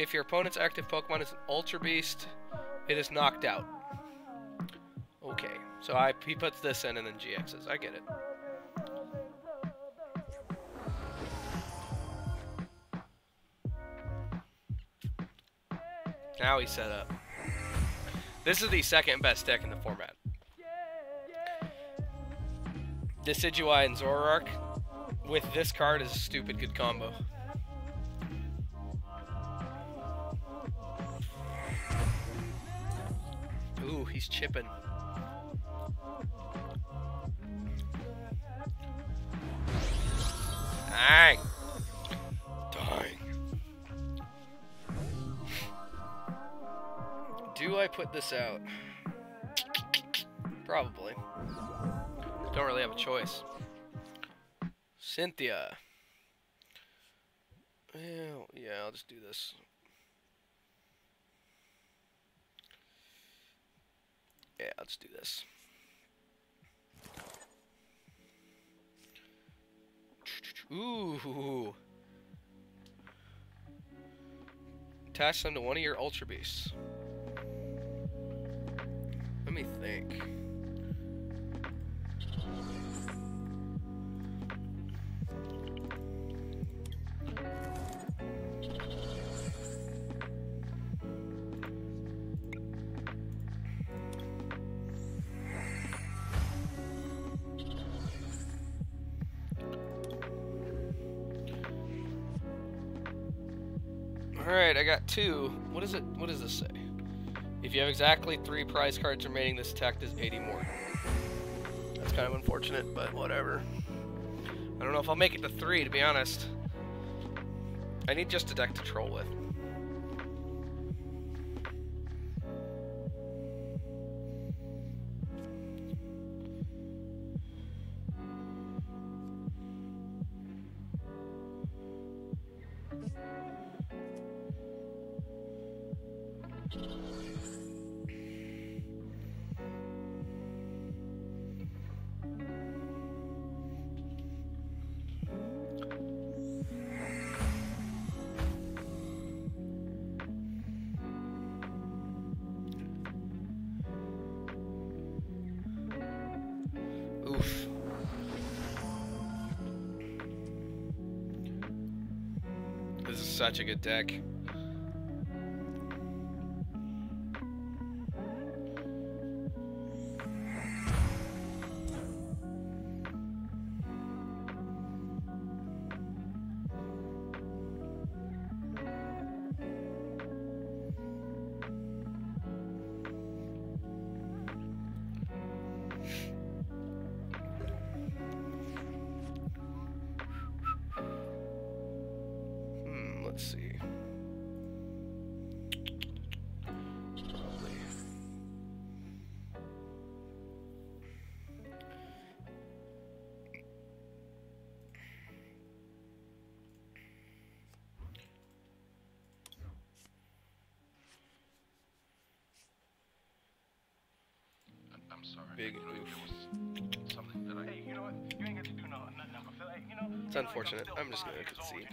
If your opponent's active Pokemon is an Ultra Beast, it is knocked out. Okay, so I he puts this in and then GXs. I get it. Now he's set up. This is the second best deck in the format. Decidueye and Zoroark with this card is a stupid good combo. Ooh, he's chipping. Dang. Dang. Do I put this out? Probably. Don't really have a choice. Cynthia. Well, yeah, I'll just do this. Yeah, just do this. Ooh. Attach them to one of your Ultra Beasts. Let me think. I got two. What is it? What does this say? If you have exactly three prize cards remaining, this attack does 80 more. That's kind of unfortunate, but whatever. I don't know if I'll make it to three, to be honest. I need just a deck to troll with. Such a good deck. Big oof. Something that I. Hey, you know what? You ain't got to do no, nothing. Uncle Phil. Hey, you know. It's unfortunate. I'm just gonna concede.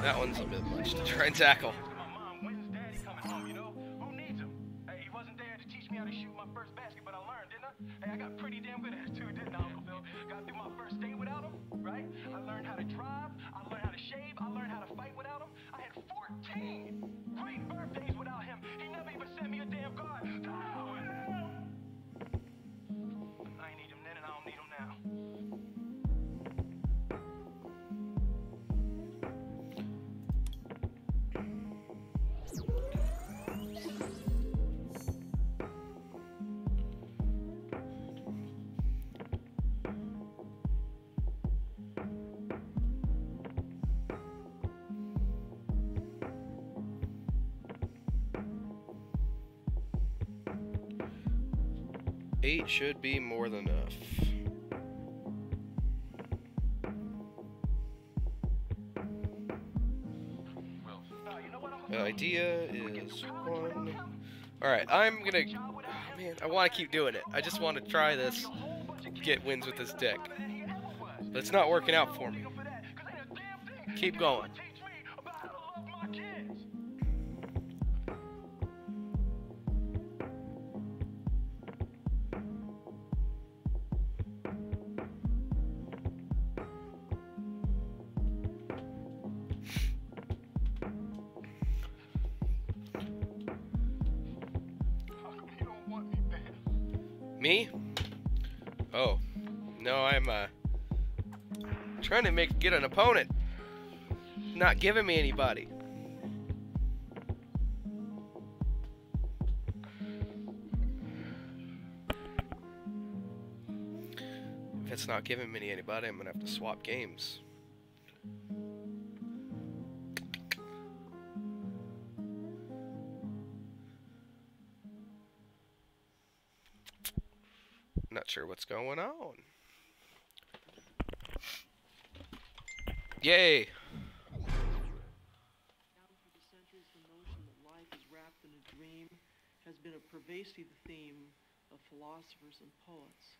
That one's a bit much to try and tackle. My mom, when's daddy coming home, you know? Who needs him? Hey, he wasn't there to teach me how to shoot my first basket, but I learned, didn't I? Hey, I got pretty damn good at it too, didn't I, Uncle Phil? Got through my first day without him, right? I learned how to drive, I learned how to shave, I learned how to fight without him. I had 14 great birthdays without him. He never even Eight should be more than enough. The idea is one. Alright, I'm gonna. Oh, man, I want to keep doing it. I just want to try this. Get wins with this deck. But it's not working out for me. Keep going. Make get an opponent. Not giving me anybody. If it's not giving me anybody, I'm gonna have to swap games. Not sure what's going on. Yay! Down through the centuries, the notion that life is wrapped in a dream has been a pervasive theme of philosophers and poets.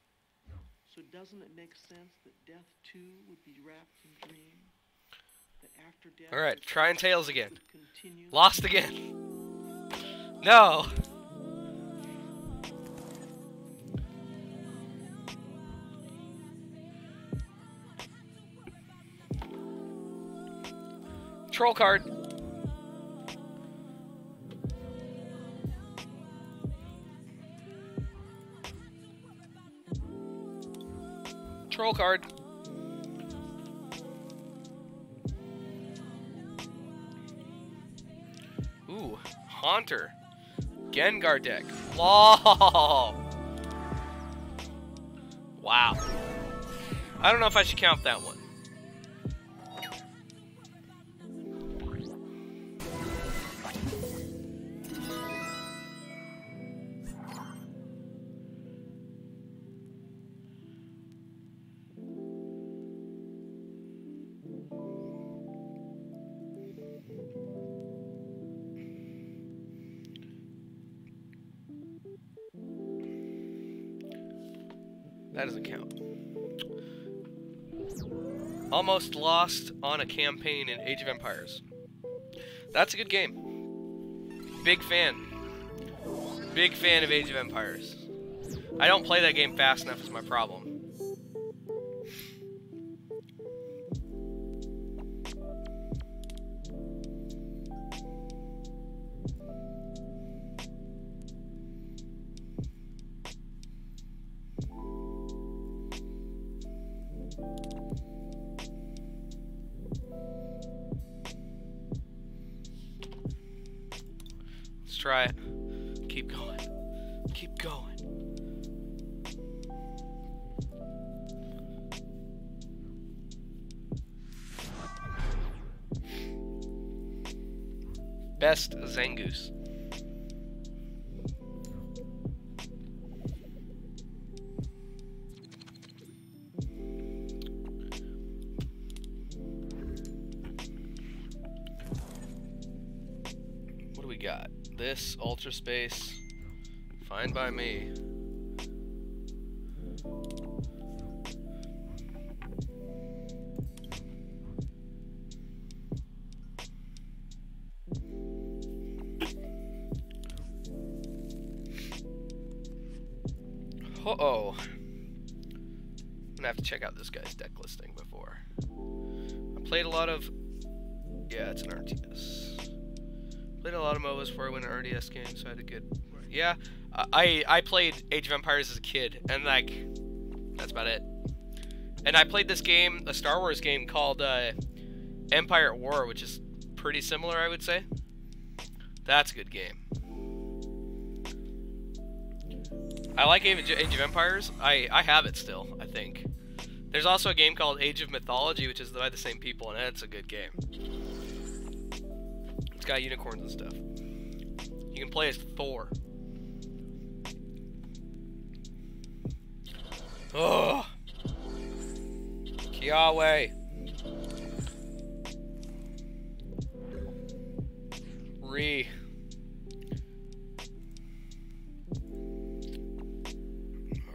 So doesn't it make sense that death too would be wrapped in dream? That after death All right, trying tails again. Lost again. No. Troll card. Troll card. Ooh, Haunter. Gengar deck. LOL. Wow. I don't know if I should count that one. Almost lost on a campaign in Age of Empires. That's a good game. Big fan. Big fan of Age of Empires. I don't play that game fast enough is my problem. Space, fine by me. 3DS game, so I had a good. Yeah, I I played Age of Empires as a kid, and like, that's about it. And I played this game, a Star Wars game called uh, Empire at War, which is pretty similar, I would say. That's a good game. I like Age of Empires. I, I have it still, I think. There's also a game called Age of Mythology, which is by the same people, and it's a good game. It's got unicorns and stuff. You can play as Thor. Ugh. Yahweh. Re.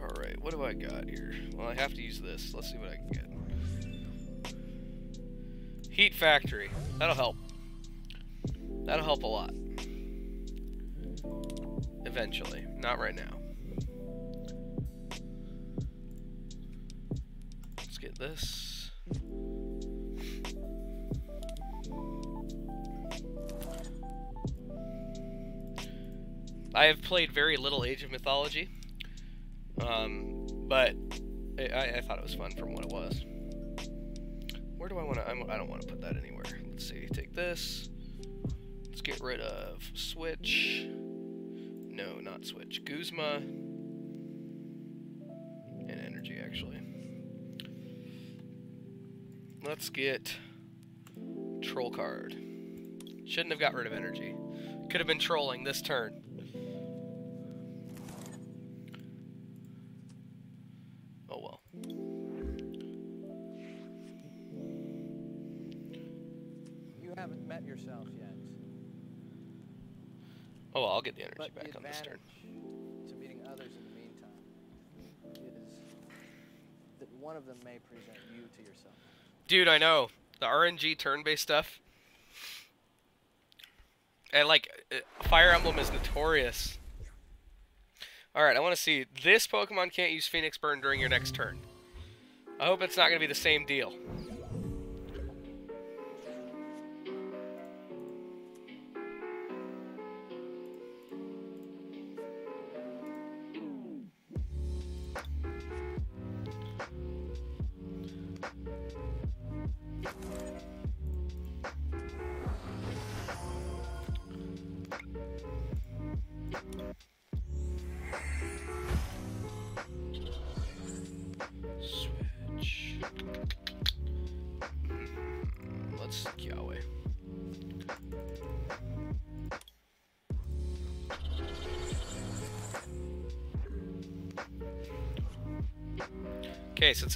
Alright, what do I got here? Well, I have to use this. Let's see what I can get. Heat Factory. That'll help. That'll help a lot. Eventually. Not right now. Let's get this. I have played very little Age of Mythology, um, but I, I thought it was fun from what it was. Where do I want to? I don't want to put that anywhere. Let's see. Take this. Let's get rid of Switch. No, not Switch. Guzma. And energy, actually. Let's get Troll card. Shouldn't have got rid of energy. Could have been trolling this turn. The energy But back the on this turn. to meeting others in the meantime is that one of them may present you to yourself. Dude, I know. The RNG turn-based stuff. And like, uh, Fire Emblem is notorious. Alright, I want to see. This Pokemon can't use Phoenix Burn during your next turn. I hope it's not going to be the same deal.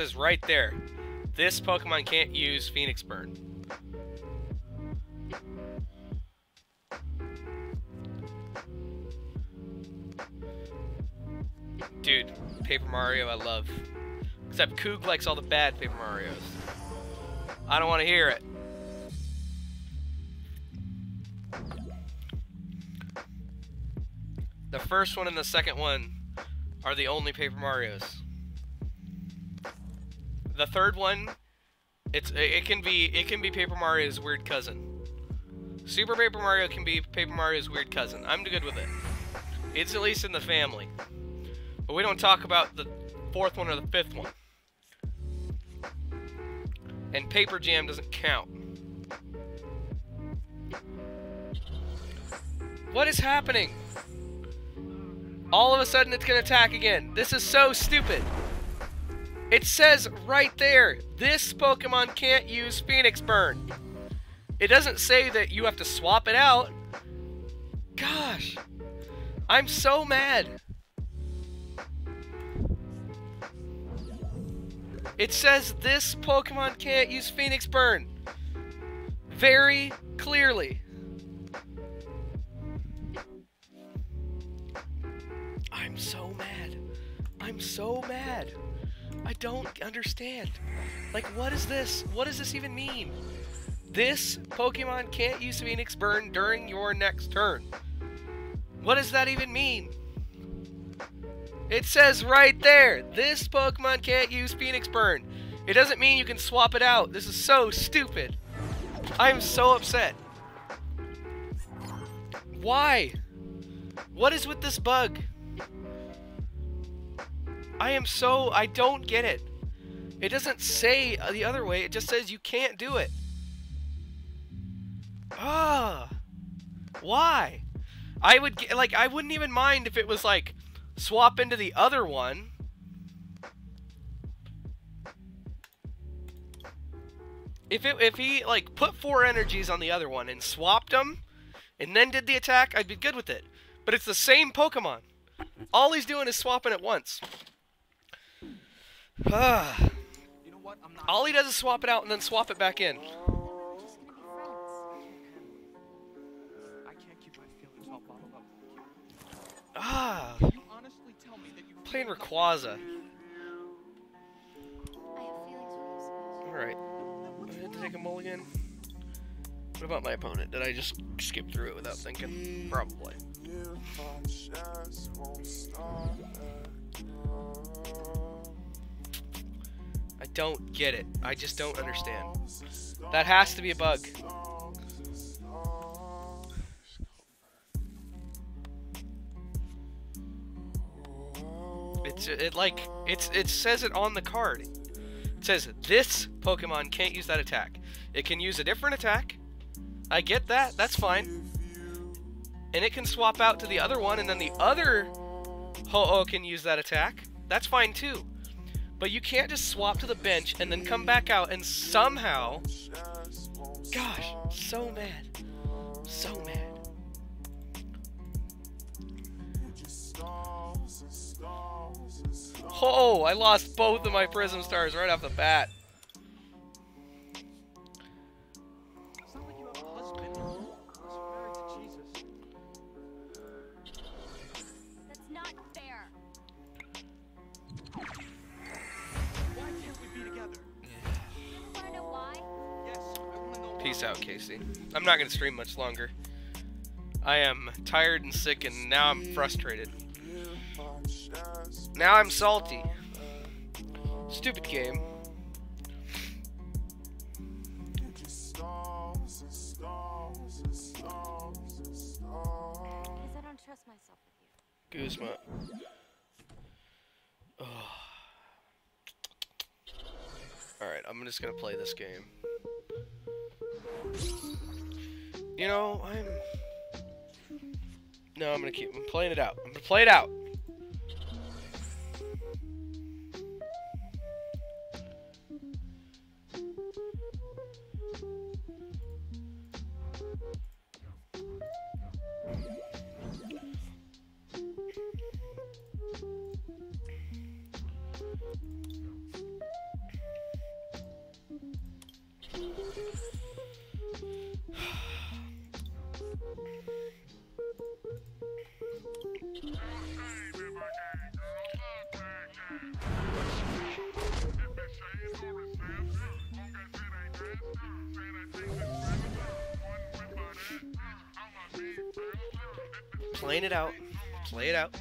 Says right there, this Pokemon can't use Phoenix Burn. Dude, Paper Mario I love. Except Koog likes all the bad Paper Marios. I don't want to hear it. The first one and the second one are the only Paper Marios. The third one, it's it can be it can be Paper Mario's weird cousin. Super Paper Mario can be Paper Mario's weird cousin. I'm good with it. It's at least in the family. But we don't talk about the fourth one or the fifth one. And Paper Jam doesn't count. What is happening? All of a sudden it's gonna attack again. This is so stupid. It says right there, this Pokemon can't use Phoenix Burn. It doesn't say that you have to swap it out. Gosh. I'm so mad. It says this Pokemon can't use Phoenix Burn. Very clearly. I'm so mad. I'm so mad. I don't understand. Like, what is this? What does this even mean? This Pokemon can't use Phoenix Burn during your next turn. What does that even mean? It says right there, this Pokemon can't use Phoenix Burn. It doesn't mean you can swap it out. This is so stupid. I'm so upset. Why? What is with this bug? I am so I don't get it. It doesn't say the other way. It just says you can't do it. Ah. Why? I would get, like I wouldn't even mind if it was like swap into the other one. If it if he like put four energies on the other one and swapped them and then did the attack, I'd be good with it. But it's the same Pokemon. All he's doing is swapping at once. Ah. You know what? I'm not. (sighs) All he does is swap it out and then swap it back in. Ah, (sighs) playing? Rayquaza. Alright. I had to take a mulligan. What about my opponent? Did I just skip through it without thinking? Probably. I don't get it. I just don't understand. That has to be a bug. It's it like it's it says it on the card. It says this Pokemon can't use that attack. It can use a different attack. I get that. That's fine. And it can swap out to the other one, and then the other Ho-Oh can use that attack. That's fine too. But you can't just swap to the bench and then come back out and somehow. Gosh, so mad. So mad. Oh, I lost both of my Prism Stars right off the bat. To why. out, Casey. I'm not gonna stream much longer. I am tired and sick, and now I'm frustrated. Now I'm salty. Stupid game. Guzma. Alright, I'm just gonna play this game. You know, I'm. No, I'm gonna keep. I'm playing it out. I'm gonna play it out. Playing it out. Play it out.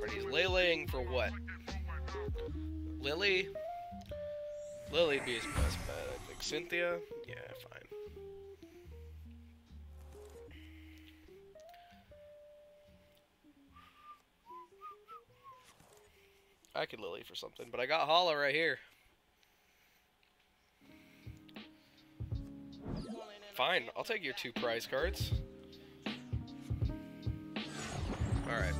But he's leleing for what? Lillie? Lillie'd be his best bet, I think. Cynthia? Yeah, fine. I could Lillie for something, but I got Hala right here. Fine, I'll take your two prize cards. Alright.